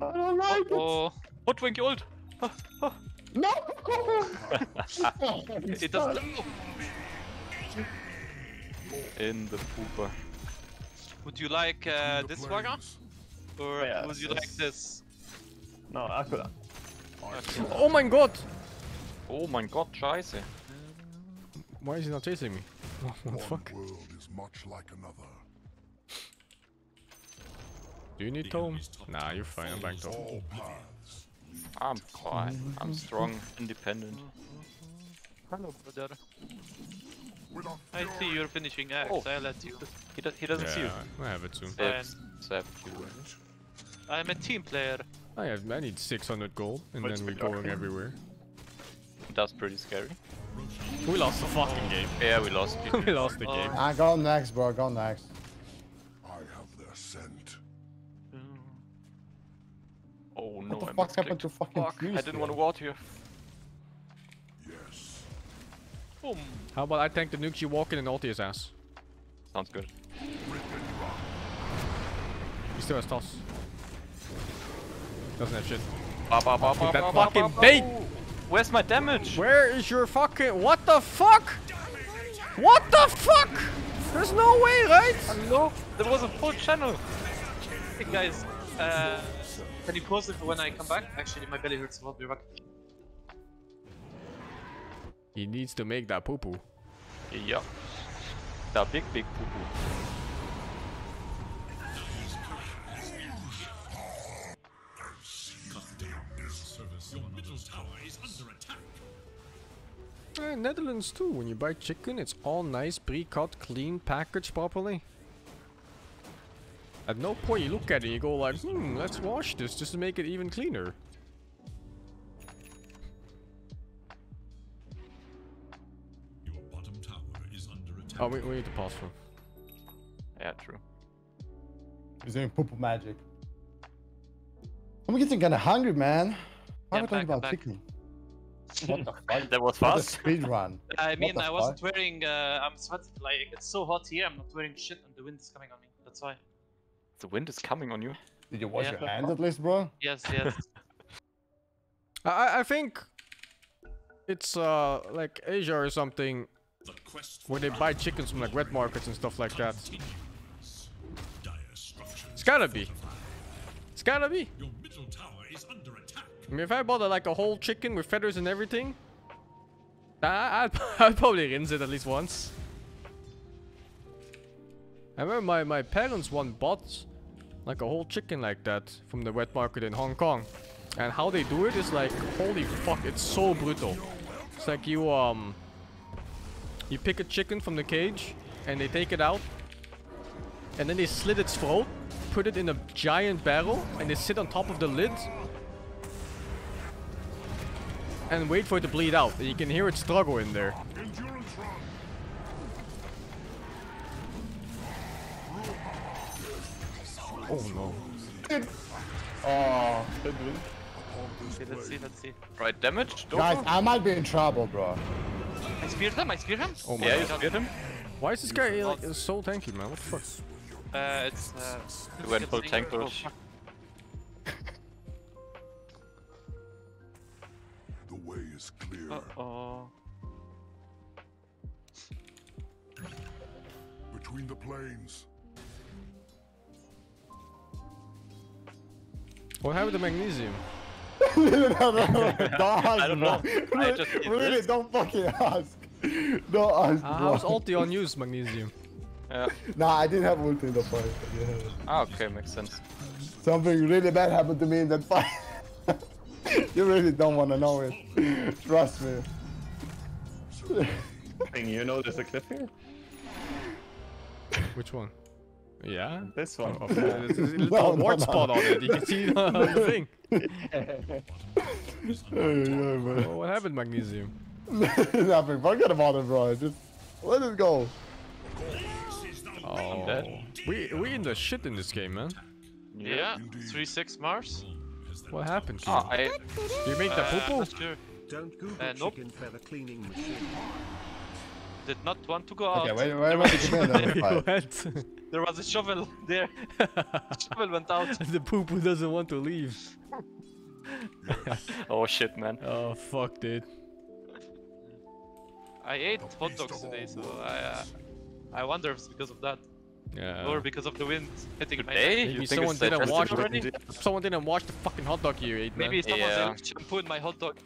D: I don't like it.
A: Oh,
C: Hoodwink ult.
D: No!
A: it doesn't.
C: In the pooper.
A: Would you like uh, this swagger? Or
J: Yeah,
A: would you
J: this-
A: like this?
J: No, Akura.
B: oh my god!
C: Oh mein Gott, scheiße.
B: Why is he not chasing me? What the fuck?
H: world is much like another.
B: Do you need tome? Nah, you're fine, I'm banked up.
H: All paths.
C: I'm fine. I'm strong, independent.
A: Hello, brother.
H: With a
A: I see you're finishing X.
C: Oh.
A: I'll let you.
C: He, does, he doesn't see you.
B: Yeah, I have it soon.
C: Except, except you.
A: I'm a team player.
B: I have, I need 600 gold, and
J: What's
B: then we're going everywhere.
C: That's pretty scary.
B: We lost the fucking game.
C: Yeah, we lost.
B: we lost the game.
D: I go next, bro. Go next.
H: I have their scent.
C: Oh no,
D: What the
C: I
D: fuck's happened to fucking
C: Fuck,
D: trees?
C: I didn't
D: here?
C: want to ward here.
H: Yes.
A: Boom.
B: How about I tank the nukes, you walk in and ulti his ass?
C: Sounds good.
B: He still has toss. Doesn't have shit.
C: Ba, ba, ba, ba,
B: that
C: ba, ba,
B: fucking
C: ba, ba.
B: bait!
C: Where's my damage?
B: Where is your fucking... What the fuck? What the fuck? There's no way, right?
C: No, there was a full channel.
A: Hey guys, uh, can you pause it for when I come back? Actually, my belly hurts. I'll be back.
B: He needs to make that poo poo.
C: Yeah. The big, big poo poo.
B: Eh, Netherlands too. When you buy chicken, it's all nice, pre-cut, clean, packaged properly. At no point you look at it and you go like, hmm, let's wash this just to make it even cleaner.
G: Your bottom tower is under attack.
B: Oh, we, we need to pause for.
C: Yeah, true.
D: He's doing poop magic. I'm getting kinda hungry, man. Why
A: Yeah,
D: am I talking
A: back,
D: about
A: back.
D: chicken? What the fuck?
C: That was fast.
D: speed run.
A: I mean, I wasn't wearing. Uh, I'm sweating. Like it's so hot here. I'm not wearing shit, and the wind is coming on me. That's why.
C: The wind is coming on you.
D: Did you wash
A: Yeah.
D: your hands at least, bro?
A: Yes, yes.
B: I, I- I think it's uh like Asia or something
G: The quest
B: where they buy chickens from like wet markets and stuff like that.
G: continues. Dire structures.
B: It's gotta be. It's gotta be. I mean, if I bought a, like a whole chicken with feathers and everything, I, I'd, I'd probably rinse it at least once. I remember my, my parents once bought like a whole chicken like that from the wet market in Hong Kong. And how they do it is like, holy fuck, it's so brutal. It's like you, um, you pick a chicken from the cage and they take it out and then they slit its throat, put it in a giant barrel and they sit on top of the lid and wait for it to bleed out. You can hear it struggle in there. Oh no.
D: Oh,
A: Okay, let's see, let's see.
C: Right damage.
D: guys, I might be in trouble, bro.
A: I speared him, I speared him.
B: Oh my
C: Yeah, you
B: god.
C: speared him.
B: Why is this guy like so tanky, man? What the fuck?
A: Uh, it's uh.
C: He went full tank push.
H: Way is clear.
A: Uh-oh.
H: Between the plains.
B: What happened to magnesium?
D: don't ask,
C: I don't know. I just
D: really,
C: this.
D: don't fucking ask. Don't ask,
B: Uh,
D: bro.
B: how's ulti on use magnesium?
C: Yeah.
D: Nah, I didn't have ulti in the fight. yeah.
C: Ah, okay, makes sense.
D: Something really bad happened to me in that fight. You really don't want to know it. Trust me.
J: Thing, you know there's a cliff here?
B: Which one? Yeah?
J: This one.
B: Oh, there's a little
D: No, no, no.
B: spot on it. You can see it the thing.
D: Yeah, man.
B: Oh, what happened, magnesium?
D: Nothing. Forget about it, bro. Just let it go.
B: Oh,
C: dead.
B: we we in the shit in this game, man.
A: Yeah, 3-6 Mars.
B: What happened? Keen?
C: Ah, I
B: you make the
A: Uh,
B: poo
A: not.
G: Don't Google
A: Uh, nope.
G: chicken feather cleaning machine.
A: Did not want to go out.
D: Okay, wait, wait, wait. Give me another.
B: What?
A: There was a shovel there. shovel went out.
B: the poo poo doesn't want to leave.
C: oh shit, man.
B: Oh fuck, dude.
A: I ate hot dogs today, so I uh, I wonder if it's because of that
B: Yeah.
A: or because of the wind hitting my
C: Today?
A: neck.
B: Maybe
C: You think
B: someone
C: it's
B: didn't
C: digested
B: wash
C: already?
B: the, someone didn't wash the fucking hot dog you ate, man.
A: Maybe someone
C: Yeah.
A: left shampoo in my hot dog.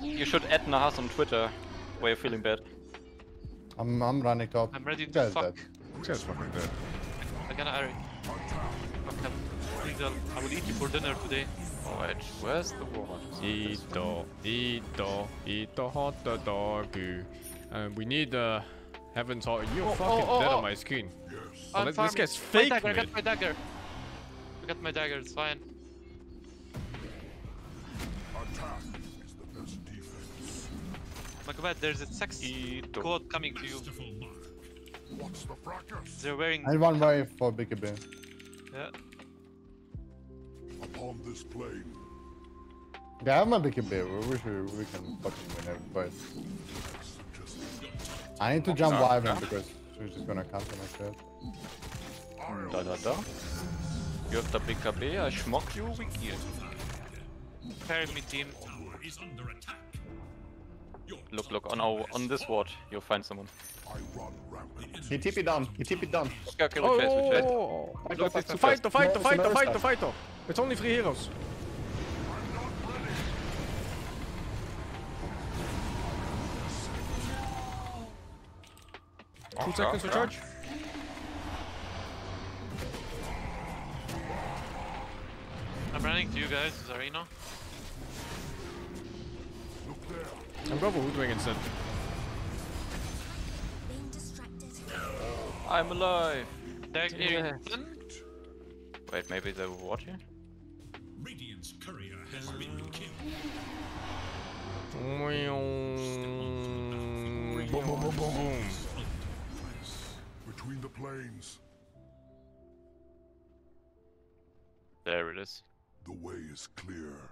C: You should add Nahas on Twitter. Where you're feeling bad.
D: I'm, I'm running top.
A: I'm ready to
D: guys
A: fuck.
D: dead.
B: This guy's fucking dead.
A: I'm gonna hurry. Fuck him. I will eat you for dinner today.
C: Alright, where's the water?
B: Ito, ito, ito hot dog. And we need uh, heaven's hot. You're
A: Oh,
B: fucking
A: oh, oh,
B: dead
A: oh.
B: on my screen.
H: Yes.
B: Oh,
A: I'm
B: this
A: farming.
B: guy's
A: My
B: fake,
A: dagger, I got my dagger. I got my dagger, it's fine.
H: Attack is the best defense.
A: My god, there's a sexy
C: Ito.
A: code coming to you.
H: What's the fracas?
A: They're wearing.
D: I one way for Big Ben.
A: Yeah.
H: Upon this plane,
D: Yeah, I'm a Big Ben. We, we, should, we can fucking win every fight. I need to jump
C: no,
D: Wyvern
C: no.
D: because she's just gonna counter my shit.
C: Da da da. You have the BKB, I schmock you, we kill.
A: Carry me, team.
G: Is under attack.
C: Look, look, on our, on this ward, you'll find someone.
H: I run rampant.
J: He TP down. He TP down.
C: Okay, okay,
B: Oh,
C: retrace, retrace.
B: oh, oh,
C: Look,
B: it's
C: look,
B: the fight, the fight,
J: No,
B: the
J: it's
B: fight, the fight, fight. oh. It's only three heroes. Two seconds for charge.
A: I'm running to you guys, Zarina.
H: Look there.
B: I'm going for Hoodwink instead.
F: Being distracted.
C: I'm alive!
A: Dagger.
C: Yeah. Wait, maybe they were watching?
G: Radiant's courier has been killed.
B: Boom, boom, boom, boom, boom.
H: Between the plains,
C: There it is.
H: The way is clear.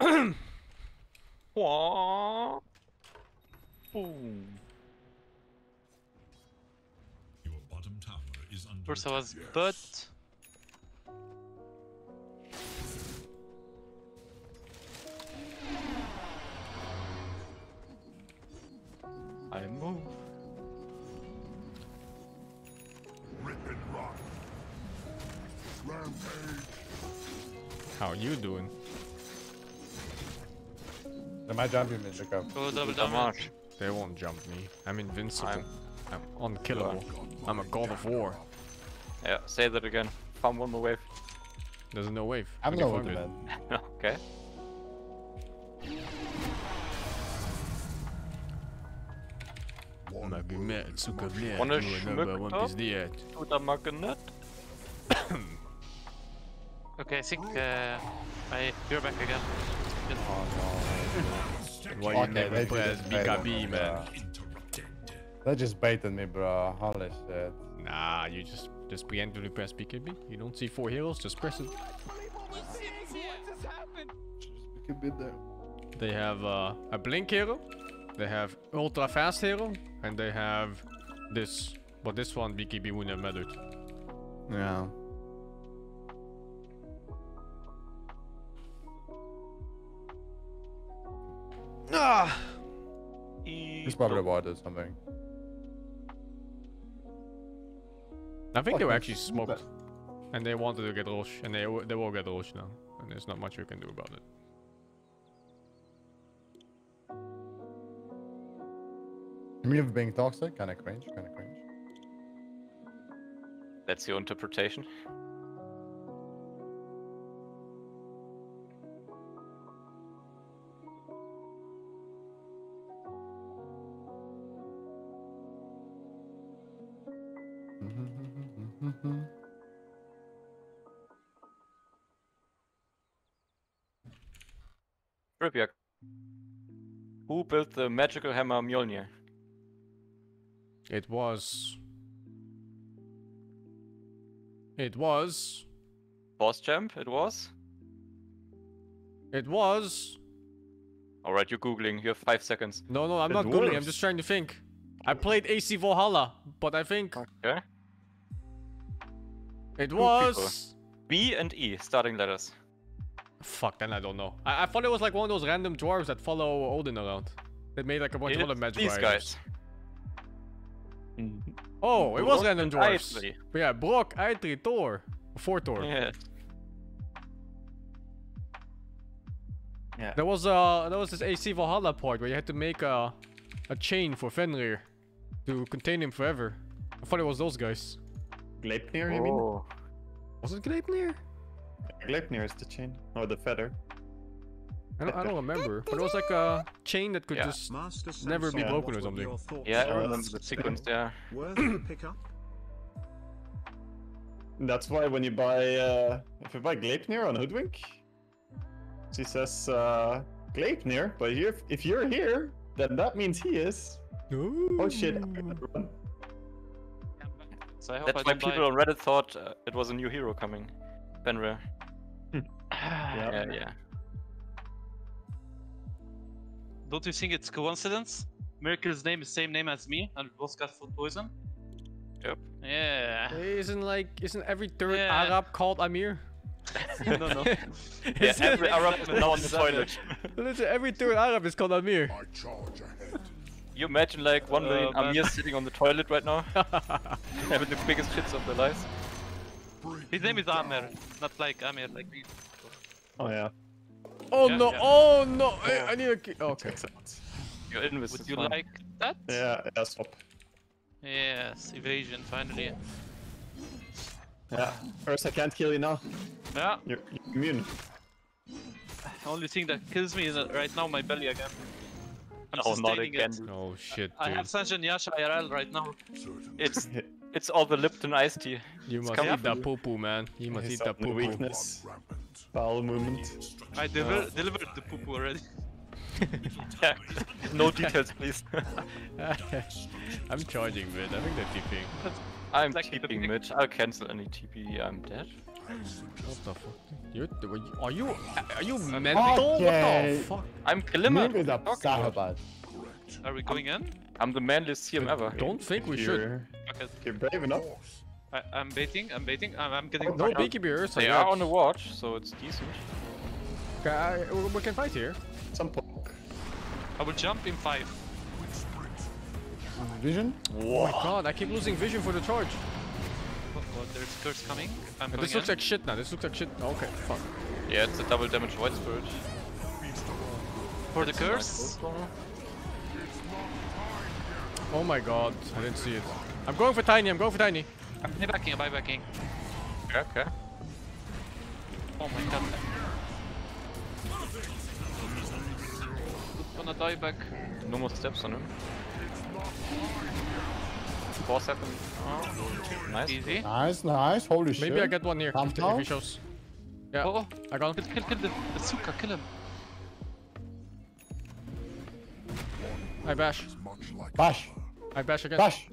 C: Wah. Boom.
G: Your bottom tower is under
A: First I was
H: Yes.
A: but
C: I move.
B: How you doing?
D: They might jump you, Mr. Cup.
A: go double
C: Damage.
A: damage.
B: They won't jump me. I'm invincible.
C: I'm-
B: I'm, unkillable. I'm a god of war.
C: Yeah, say that again. Farm one more wave.
B: There's no wave.
D: I'm
B: We
D: no
B: can farm
D: ulti,
B: it.
C: okay.
H: One
B: Magomet,
H: word is
B: suka
H: much
B: bled,
C: Wanna
B: nu är number one
C: up?
B: pizdiet.
C: To magnet.
A: Okay, I think uh, I you're back again. Good.
B: Why you
D: Okay,
B: never
D: they
B: press
D: just bait
B: BKB, man?
D: bro. They just baited me, bro. Holy shit.
B: Nah, you just Just preemptively press BKB. You don't see four heroes, just press it.
D: a bit there.
B: They have uh, a blink hero, they have ultra fast hero, and they have this. But this one BKB wouldn't have mattered.
D: Yeah.
B: Ah!
D: He's probably water or something.
B: I think they were actually
D: stupid.
B: smoked, and they wanted to get Rosh, and they they will get Rosh now, and there's not much you can do about it.
D: I mean, if being toxic, kinda cringe, kinda cringe.
C: That's your interpretation. Trivia. Who built the magical hammer Mjolnir?
B: It was. It was.
C: Boss champ, it was?
B: It was.
C: Alright, you're googling. You have five seconds.
B: No, no, I'm
J: The
B: not googling. I'm just trying to think. I played AC Valhalla, but I think
C: Okay.
B: it
C: people.
B: was.
C: B and E, starting letters.
B: Fuck, then I don't know. I, I thought it was like one of those random dwarves that follow Odin around. That made like a bunch of other
C: It's
B: magic
C: these guys.
J: Mm.
B: Oh, it was random dwarves.
C: Eitri.
B: But yeah, Brock, Eitri, Thor. Four Thor.
C: Yeah.
J: Yeah.
B: There was uh there was this AC Valhalla part where you had to make a a chain for Fenrir to contain him forever. I thought it was those guys.
J: Gleipnir, you mean?
C: Oh.
B: Was it Gleipnir?
J: Gleipnir is the chain. Or the feather.
B: I don't, I don't remember, but it was like a chain that could
C: Yeah.
B: just
G: Master
B: never be broken or something.
C: Yeah, I
J: Oh,
C: remember the
J: the
C: sequence there.
G: Worthy pick up.
J: That's why when you buy, uh, if you buy Gleipnir on Hoodwink, she says uh, Gleipnir, but here, if you're here, then that means he is. Oh shit! I better run.
A: So I hope
C: That's
A: I
C: why people
A: die.
C: on Reddit thought uh, it was a new hero coming. Fenrir.
J: Yeah.
C: Yeah, yeah.
A: Don't you think it's coincidence? Miracle's name is same name as me, and we both got food poison.
C: Yep.
A: Yeah.
B: Isn't like isn't every third
A: Yeah.
B: Arab called Amir?
A: no, no.
C: Yeah, every Arab is now on the toilet.
B: Literally every third Arab is called Amir.
H: I charge ahead.
C: You imagine like one
A: Uh,
C: million. Amirs sitting on the toilet right now, having the biggest shits of their lives.
A: His name is Amir, not like Amir, like me.
J: Oh yeah.
B: Oh
A: Yeah,
B: no!
A: yeah.
B: Oh no! I, I need a key. Okay.
J: Makes sense.
C: You're in with
A: Would
C: this
A: you
C: one.
A: like that?
J: Yeah, yeah, stop.
A: Yes, evasion finally.
J: Yeah. First, I can't kill you now.
A: Yeah,
J: You're, you're immune.
A: only thing that kills me is uh, right now my belly again. I'm
C: Oh, not again.
A: it.
B: Oh shit,
A: I have
B: dude.
A: Sange and Yasha IRL right now.
C: It's it's all the Lipton iced tea.
B: You must eat that
C: for
B: poo poo, man. You must
J: He's
B: eat that
J: up
B: poo poo.
J: weakness.
H: Rampant.
J: Bowel movement.
A: I deliver, delivered the poo poo already.
C: Yeah. no details, please.
B: I'm charging mid. I think they're TPing.
C: I'm
A: Exactly, the
C: TPing
A: thing-
C: mid. I'll cancel any TP. I'm dead.
B: What the fuck? You're, are you are you mental? What the fuck?
C: I'm Glimmer.
D: Maybe the
C: What are you talking about?
D: Sahabat.
A: Are we going in?
C: I'm the manliest CM ever.
B: Don't think we should.
J: You're,
A: Okay.
J: you're brave enough.
A: I, I'm baiting, I'm baiting, I'm, I'm getting oh,
B: No
A: fucked up.
B: beaky beers.
C: They are on the watch, so it's decent.
B: Okay, I- we- we can fight here.
J: Some poke.
A: I will jump in 5.
D: Vision?
B: Oh my god, I keep losing vision for the charge.
A: Oh, oh, there's curse coming. I'm
B: But
A: going
B: this looks
A: in.
B: like shit now. This looks like shit. Okay, fuck.
C: Yeah, it's a double damage white spirit.
A: For the curse.
B: Oh my god, I didn't see it. I'm going for tiny. I'm going for tiny.
A: I'm backing, I'm backing.
C: Okay, okay.
A: Oh my god. Gonna die back.
C: No more steps on him. Four seconds. Oh, nice.
A: Easy.
D: Nice, nice. Holy shit.
B: Maybe I get one here.
D: Calm
B: If, the- if
D: down.
B: he shows. Yeah,
A: oh, oh,
B: I got him.
A: kill, kill the, the Suka, kill him.
B: I bash.
H: Is much like
D: Bash.
B: I bash again.
D: Bash.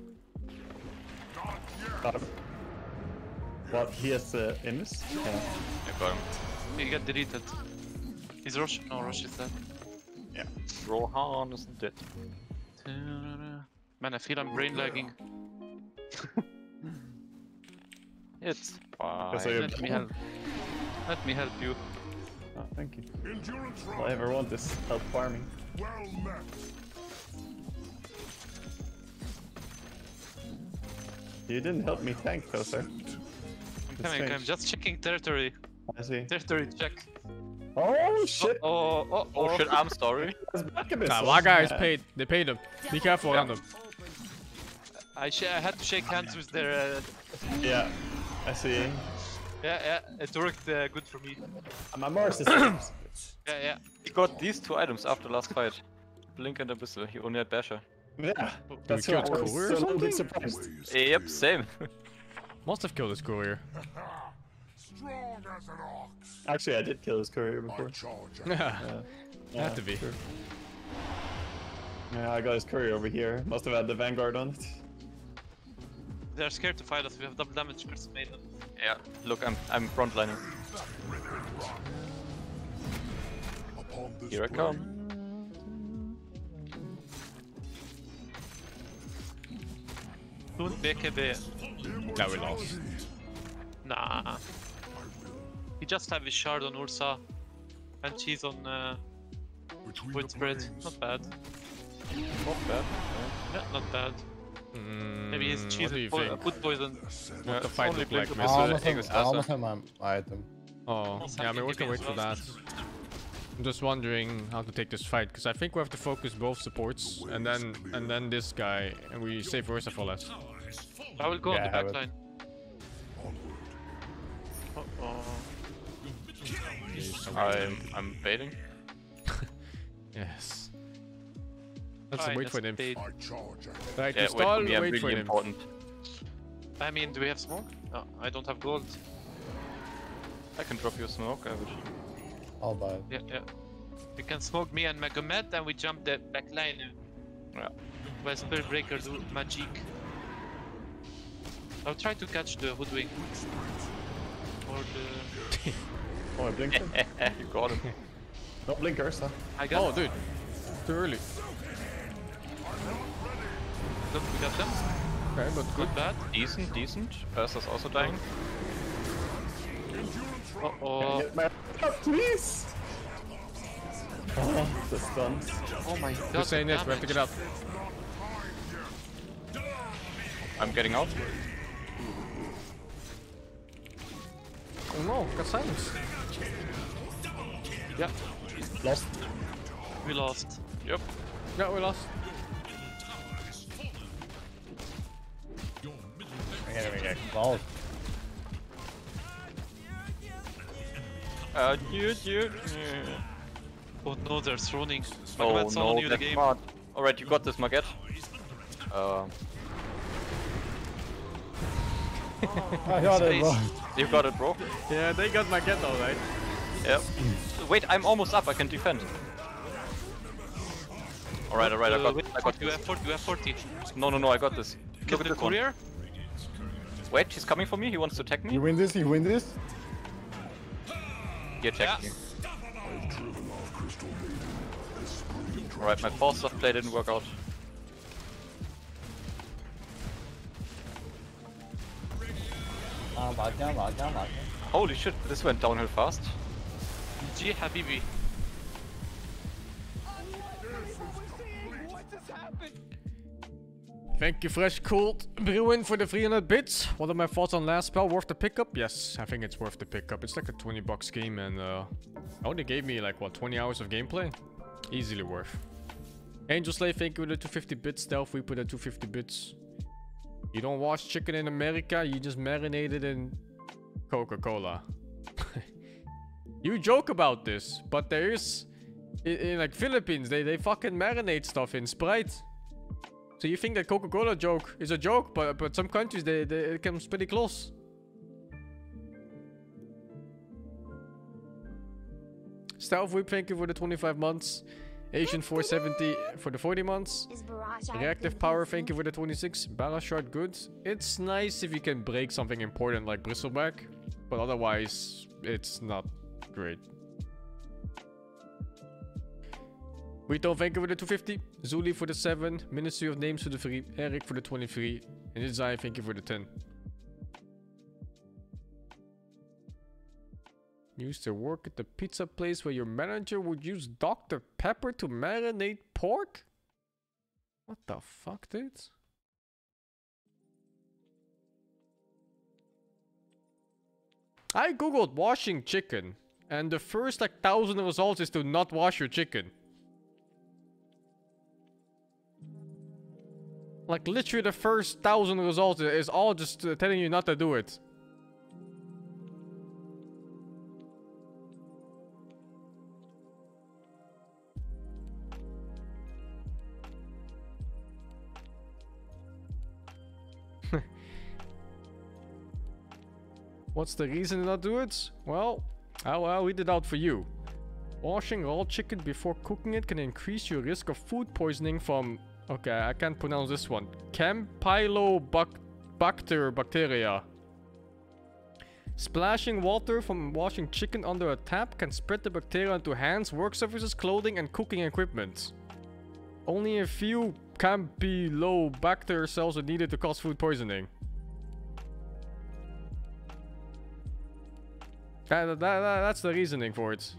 J: Got him. What? He has uh, Invis? Yeah.
C: I got him.
A: He got deleted. He's Rush. No, Rush is dead. Yeah.
C: Rohan isn't dead.
A: Man, I feel I'm brain lagging.
C: It's
J: Because
C: fine.
A: Let me help. Let me help you.
J: Oh, thank you.
H: Endurance
J: I ever want is help farming.
H: Well met.
J: You didn't help me tank, though, sir.
A: I'm coming, I'm just checking territory.
J: I see.
A: Territory check.
J: Oh shit!
A: Oh, oh, oh,
C: Oh shit, I'm sorry.
J: That's back a bit.
B: Nah,
J: so-
B: my guy is paid. They paid him. Be careful
C: Yeah.
B: on them.
A: I, sh I had to shake hands with their. Uh,
J: Yeah, I see.
A: yeah, yeah, it worked uh, good for me.
J: My Mars is.
A: Yeah, yeah.
C: He got these two items after last fight. Blink and Abyssal. He only had Basher.
J: Yeah, that's why I
B: killed
J: was
B: Courier or
J: so a little bit
B: something?
J: surprised.
C: Yep, same.
B: Must have killed his courier.
H: Strong as an ox.
J: Actually, I did kill his courier before.
H: charge.
B: Yeah,
J: Yeah,
B: had to be.
J: sure. Yeah, I got his courier over here. Must have had the Vanguard on it.
A: They're scared to fight us. We have double damage Crystal Maiden.
C: yeah, look, I'm I'm frontlining. Here I
H: blade,
C: come.
A: Soon BKB.
B: Now we lost.
A: Nah. He just have his shard on Ursa. And she's on uh,
H: between
A: point
H: the
A: spread.
H: planes,
A: Not bad.
C: Not bad.
A: Yeah, not bad.
B: Mm,
A: Maybe he's
B: what
A: cheese
B: do you
A: is po food poison.
C: Yeah,
B: the
C: it's
B: fight
C: only
B: look
C: Blink
B: like,
C: Abyssal,
D: I almost
C: Aegis
D: have, I almost
C: Asa.
D: have my item.
B: Oh, yeah, I
A: I
B: mean, we can wait for that.
A: Lost.
B: I'm just wondering how to take this fight because I think we have to focus both supports and then and then this guy and we save Ursa for last.
A: I will go
D: Yeah,
A: on the
D: have
A: back line. Uh oh.
C: I'm I'm baiting.
B: Yes. Let's
A: Fine,
B: wait for
A: let's
B: him.
A: bait.
H: I charge. at
B: Right,
C: Yeah,
B: you
C: wait for
B: stall,
C: me. I'm
B: for
C: really
B: him.
C: important.
A: I mean, do we have smoke? No, I don't have gold.
C: I can drop you a smoke. I would.
D: I'll buy it.
A: Yeah, yeah. We can smoke me and Magomed and we jump the back line.
C: Yeah.
A: While Spirit Breaker do magic. I'll try to catch the Hoodwink. Or the...
J: Oh, I blinked him.
C: you got him.
J: No blinkers, huh?
A: I got
B: Oh, dude. Too early.
A: Look, we got them.
B: Okay, but good.
A: Not bad.
C: Decent, decent. Ursa's also dying.
A: Uh oh.
J: Get my up, please! Oh, the stuns.
A: Oh my god.
B: Just saying this, we have to get
A: damage.
B: up.
C: I'm getting out.
B: Oh no, got silence.
A: Yeah,
D: Lost.
A: we lost.
C: Yep.
B: Yeah, we lost.
D: Here we go. Lost.
C: Uh, dude, dude. Yeah.
A: Oh no, they're throning.
C: Oh
A: Magomed's on
C: no,
A: you the
C: that's
A: game.
C: smart. Alright, you got this, Maget. Uh,
D: I got it, bro.
C: you got it, bro.
B: Yeah, they got my get alright.
C: Yep. Wait, I'm almost up. I can defend. Alright, alright, I
A: Uh,
C: got,
A: wait,
C: I got
A: You have 40, you have 40.
C: No, no, no, I got this.
A: Kill the
C: this one.
A: courier.
C: Wait, he's coming for me. He wants to attack me.
D: You win this, you win this.
C: He attacked
A: Yeah.
C: me. Alright, my force soft play didn't work out.
D: Ah.
C: Holy shit, this went downhill fast.
A: G Habibi.
B: Thank you, Fresh Cooled Bruin, for the 300 bits. What are my thoughts on last spell? Worth the pickup? Yes, I think it's worth the pickup. It's like a 20 bucks game and uh, only gave me like, what, 20 hours of gameplay? Easily worth. Angel Slave, thank you for the 250 bits. Stealth, we put at 250 bits. You don't wash chicken in America, you just marinate it in Coca-Cola. you joke about this, but there is... In, in like Philippines, they, they fucking marinate stuff in Sprite. So you think that Coca-Cola joke is a joke, but but some countries they, they it comes pretty close. Stealth Whip, thank you for the 25 months. Asian 470 for the 40 months. Reactive power, thank you for the 26. Barashard, good. It's nice if you can break something important like Bristleback, but otherwise, it's not great. Rito, you for the 250. Zuli for the 7. Ministry of Names for the 3. Eric for the 23. And Izai, thank you for the 10. Used to work at the pizza place where your manager would use Dr. Pepper to marinate pork? What the fuck, dude? I googled washing chicken, and the first like thousand results is to not wash your chicken. Like literally the first thousand results is all just telling you not to do it. What's the reason to not do it? Well, I'll, I'll read it out for you. Washing raw chicken before cooking it can increase your risk of food poisoning from... Okay, I can't pronounce this one. Campylobacter bacteria. Splashing water from washing chicken under a tap can spread the bacteria into hands, work surfaces, clothing, and cooking equipment. Only a few Campylobacter cells are needed to cause food poisoning. That, that, that, that's the reasoning for it.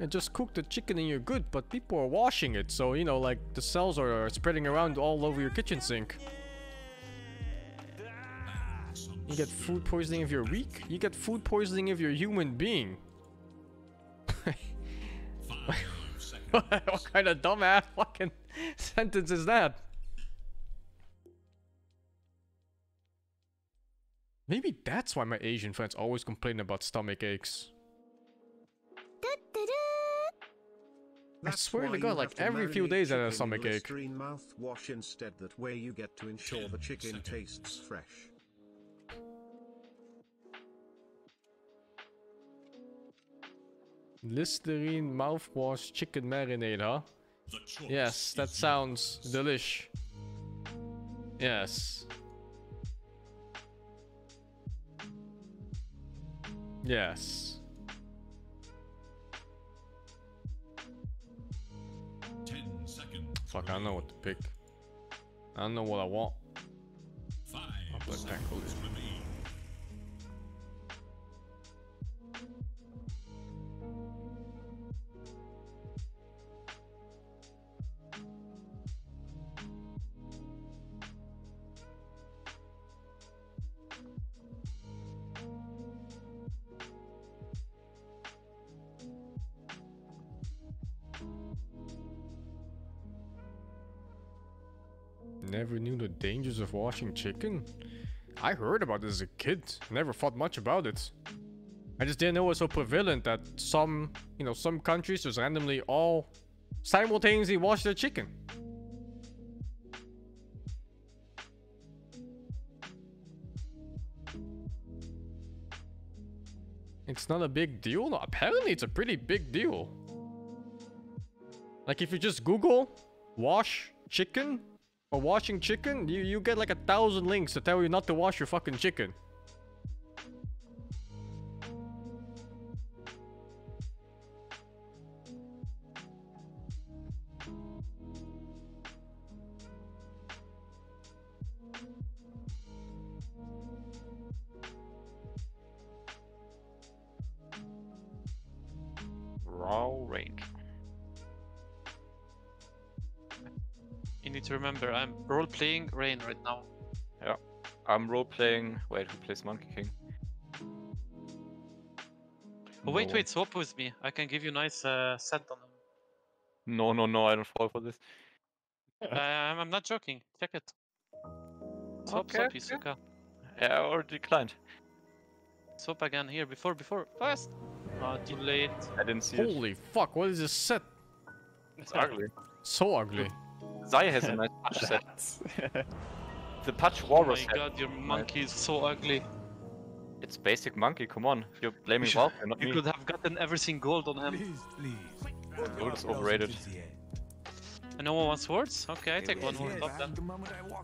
B: And just cook the chicken and you're good, but people are washing it, so you know, like the cells are spreading around all over your kitchen sink. You get food poisoning if you're weak? You get food poisoning if you're a human being. what kind of dumbass fucking sentence is that? Maybe that's why my Asian friends always complain about stomach aches. I swear to God, like every few days I have a stomach ache.
K: mouthwash instead that way you get to ensure the chicken tastes fresh.
B: Listerine mouthwash chicken marinade, huh? Yes, that sounds delish. Yes. Yes. Fuck, I don't know what to pick. I don't know what I want.
G: Five
B: I'll tackle
G: seconds
B: of washing chicken? I heard about this as a kid. Never thought much about it. I just didn't know it was so prevalent that some, you know, some countries just randomly all simultaneously wash their chicken. It's not a big deal? No, apparently it's a pretty big deal. Like if you just Google wash chicken or washing chicken, you, you get like a thousand links to tell you not to wash your fucking chicken.
A: Role playing Rain right now.
C: Yeah. I'm role playing. Wait, who plays Monkey King?
A: Oh, wait,
C: No.
A: wait, swap with me. I can give you nice uh, set on him.
C: No, no, no, I don't fall for this.
A: Uh, I'm I'm not joking. Check it. Swap,
C: Okay,
A: swap,
C: okay.
A: Isuka.
C: Yeah, I already declined.
A: Swap again here. Before, before. Fast. Ah, too late.
C: I didn't see it.
B: Holy fuck, what is this set?
C: It's ugly.
B: So ugly.
C: Zaya has a nice patch set. The patch
A: Oh my
C: set.
A: god, your monkey is so ugly.
C: It's basic monkey, come on. You're
A: You,
C: blaming
A: should-
C: Valkyrie, not
A: you
C: me.
A: could have gotten everything gold on him.
G: Please, please.
C: Gold is overrated.
A: And no one wants swords? Okay, I take one
G: Yes,
A: more
G: yes,
A: top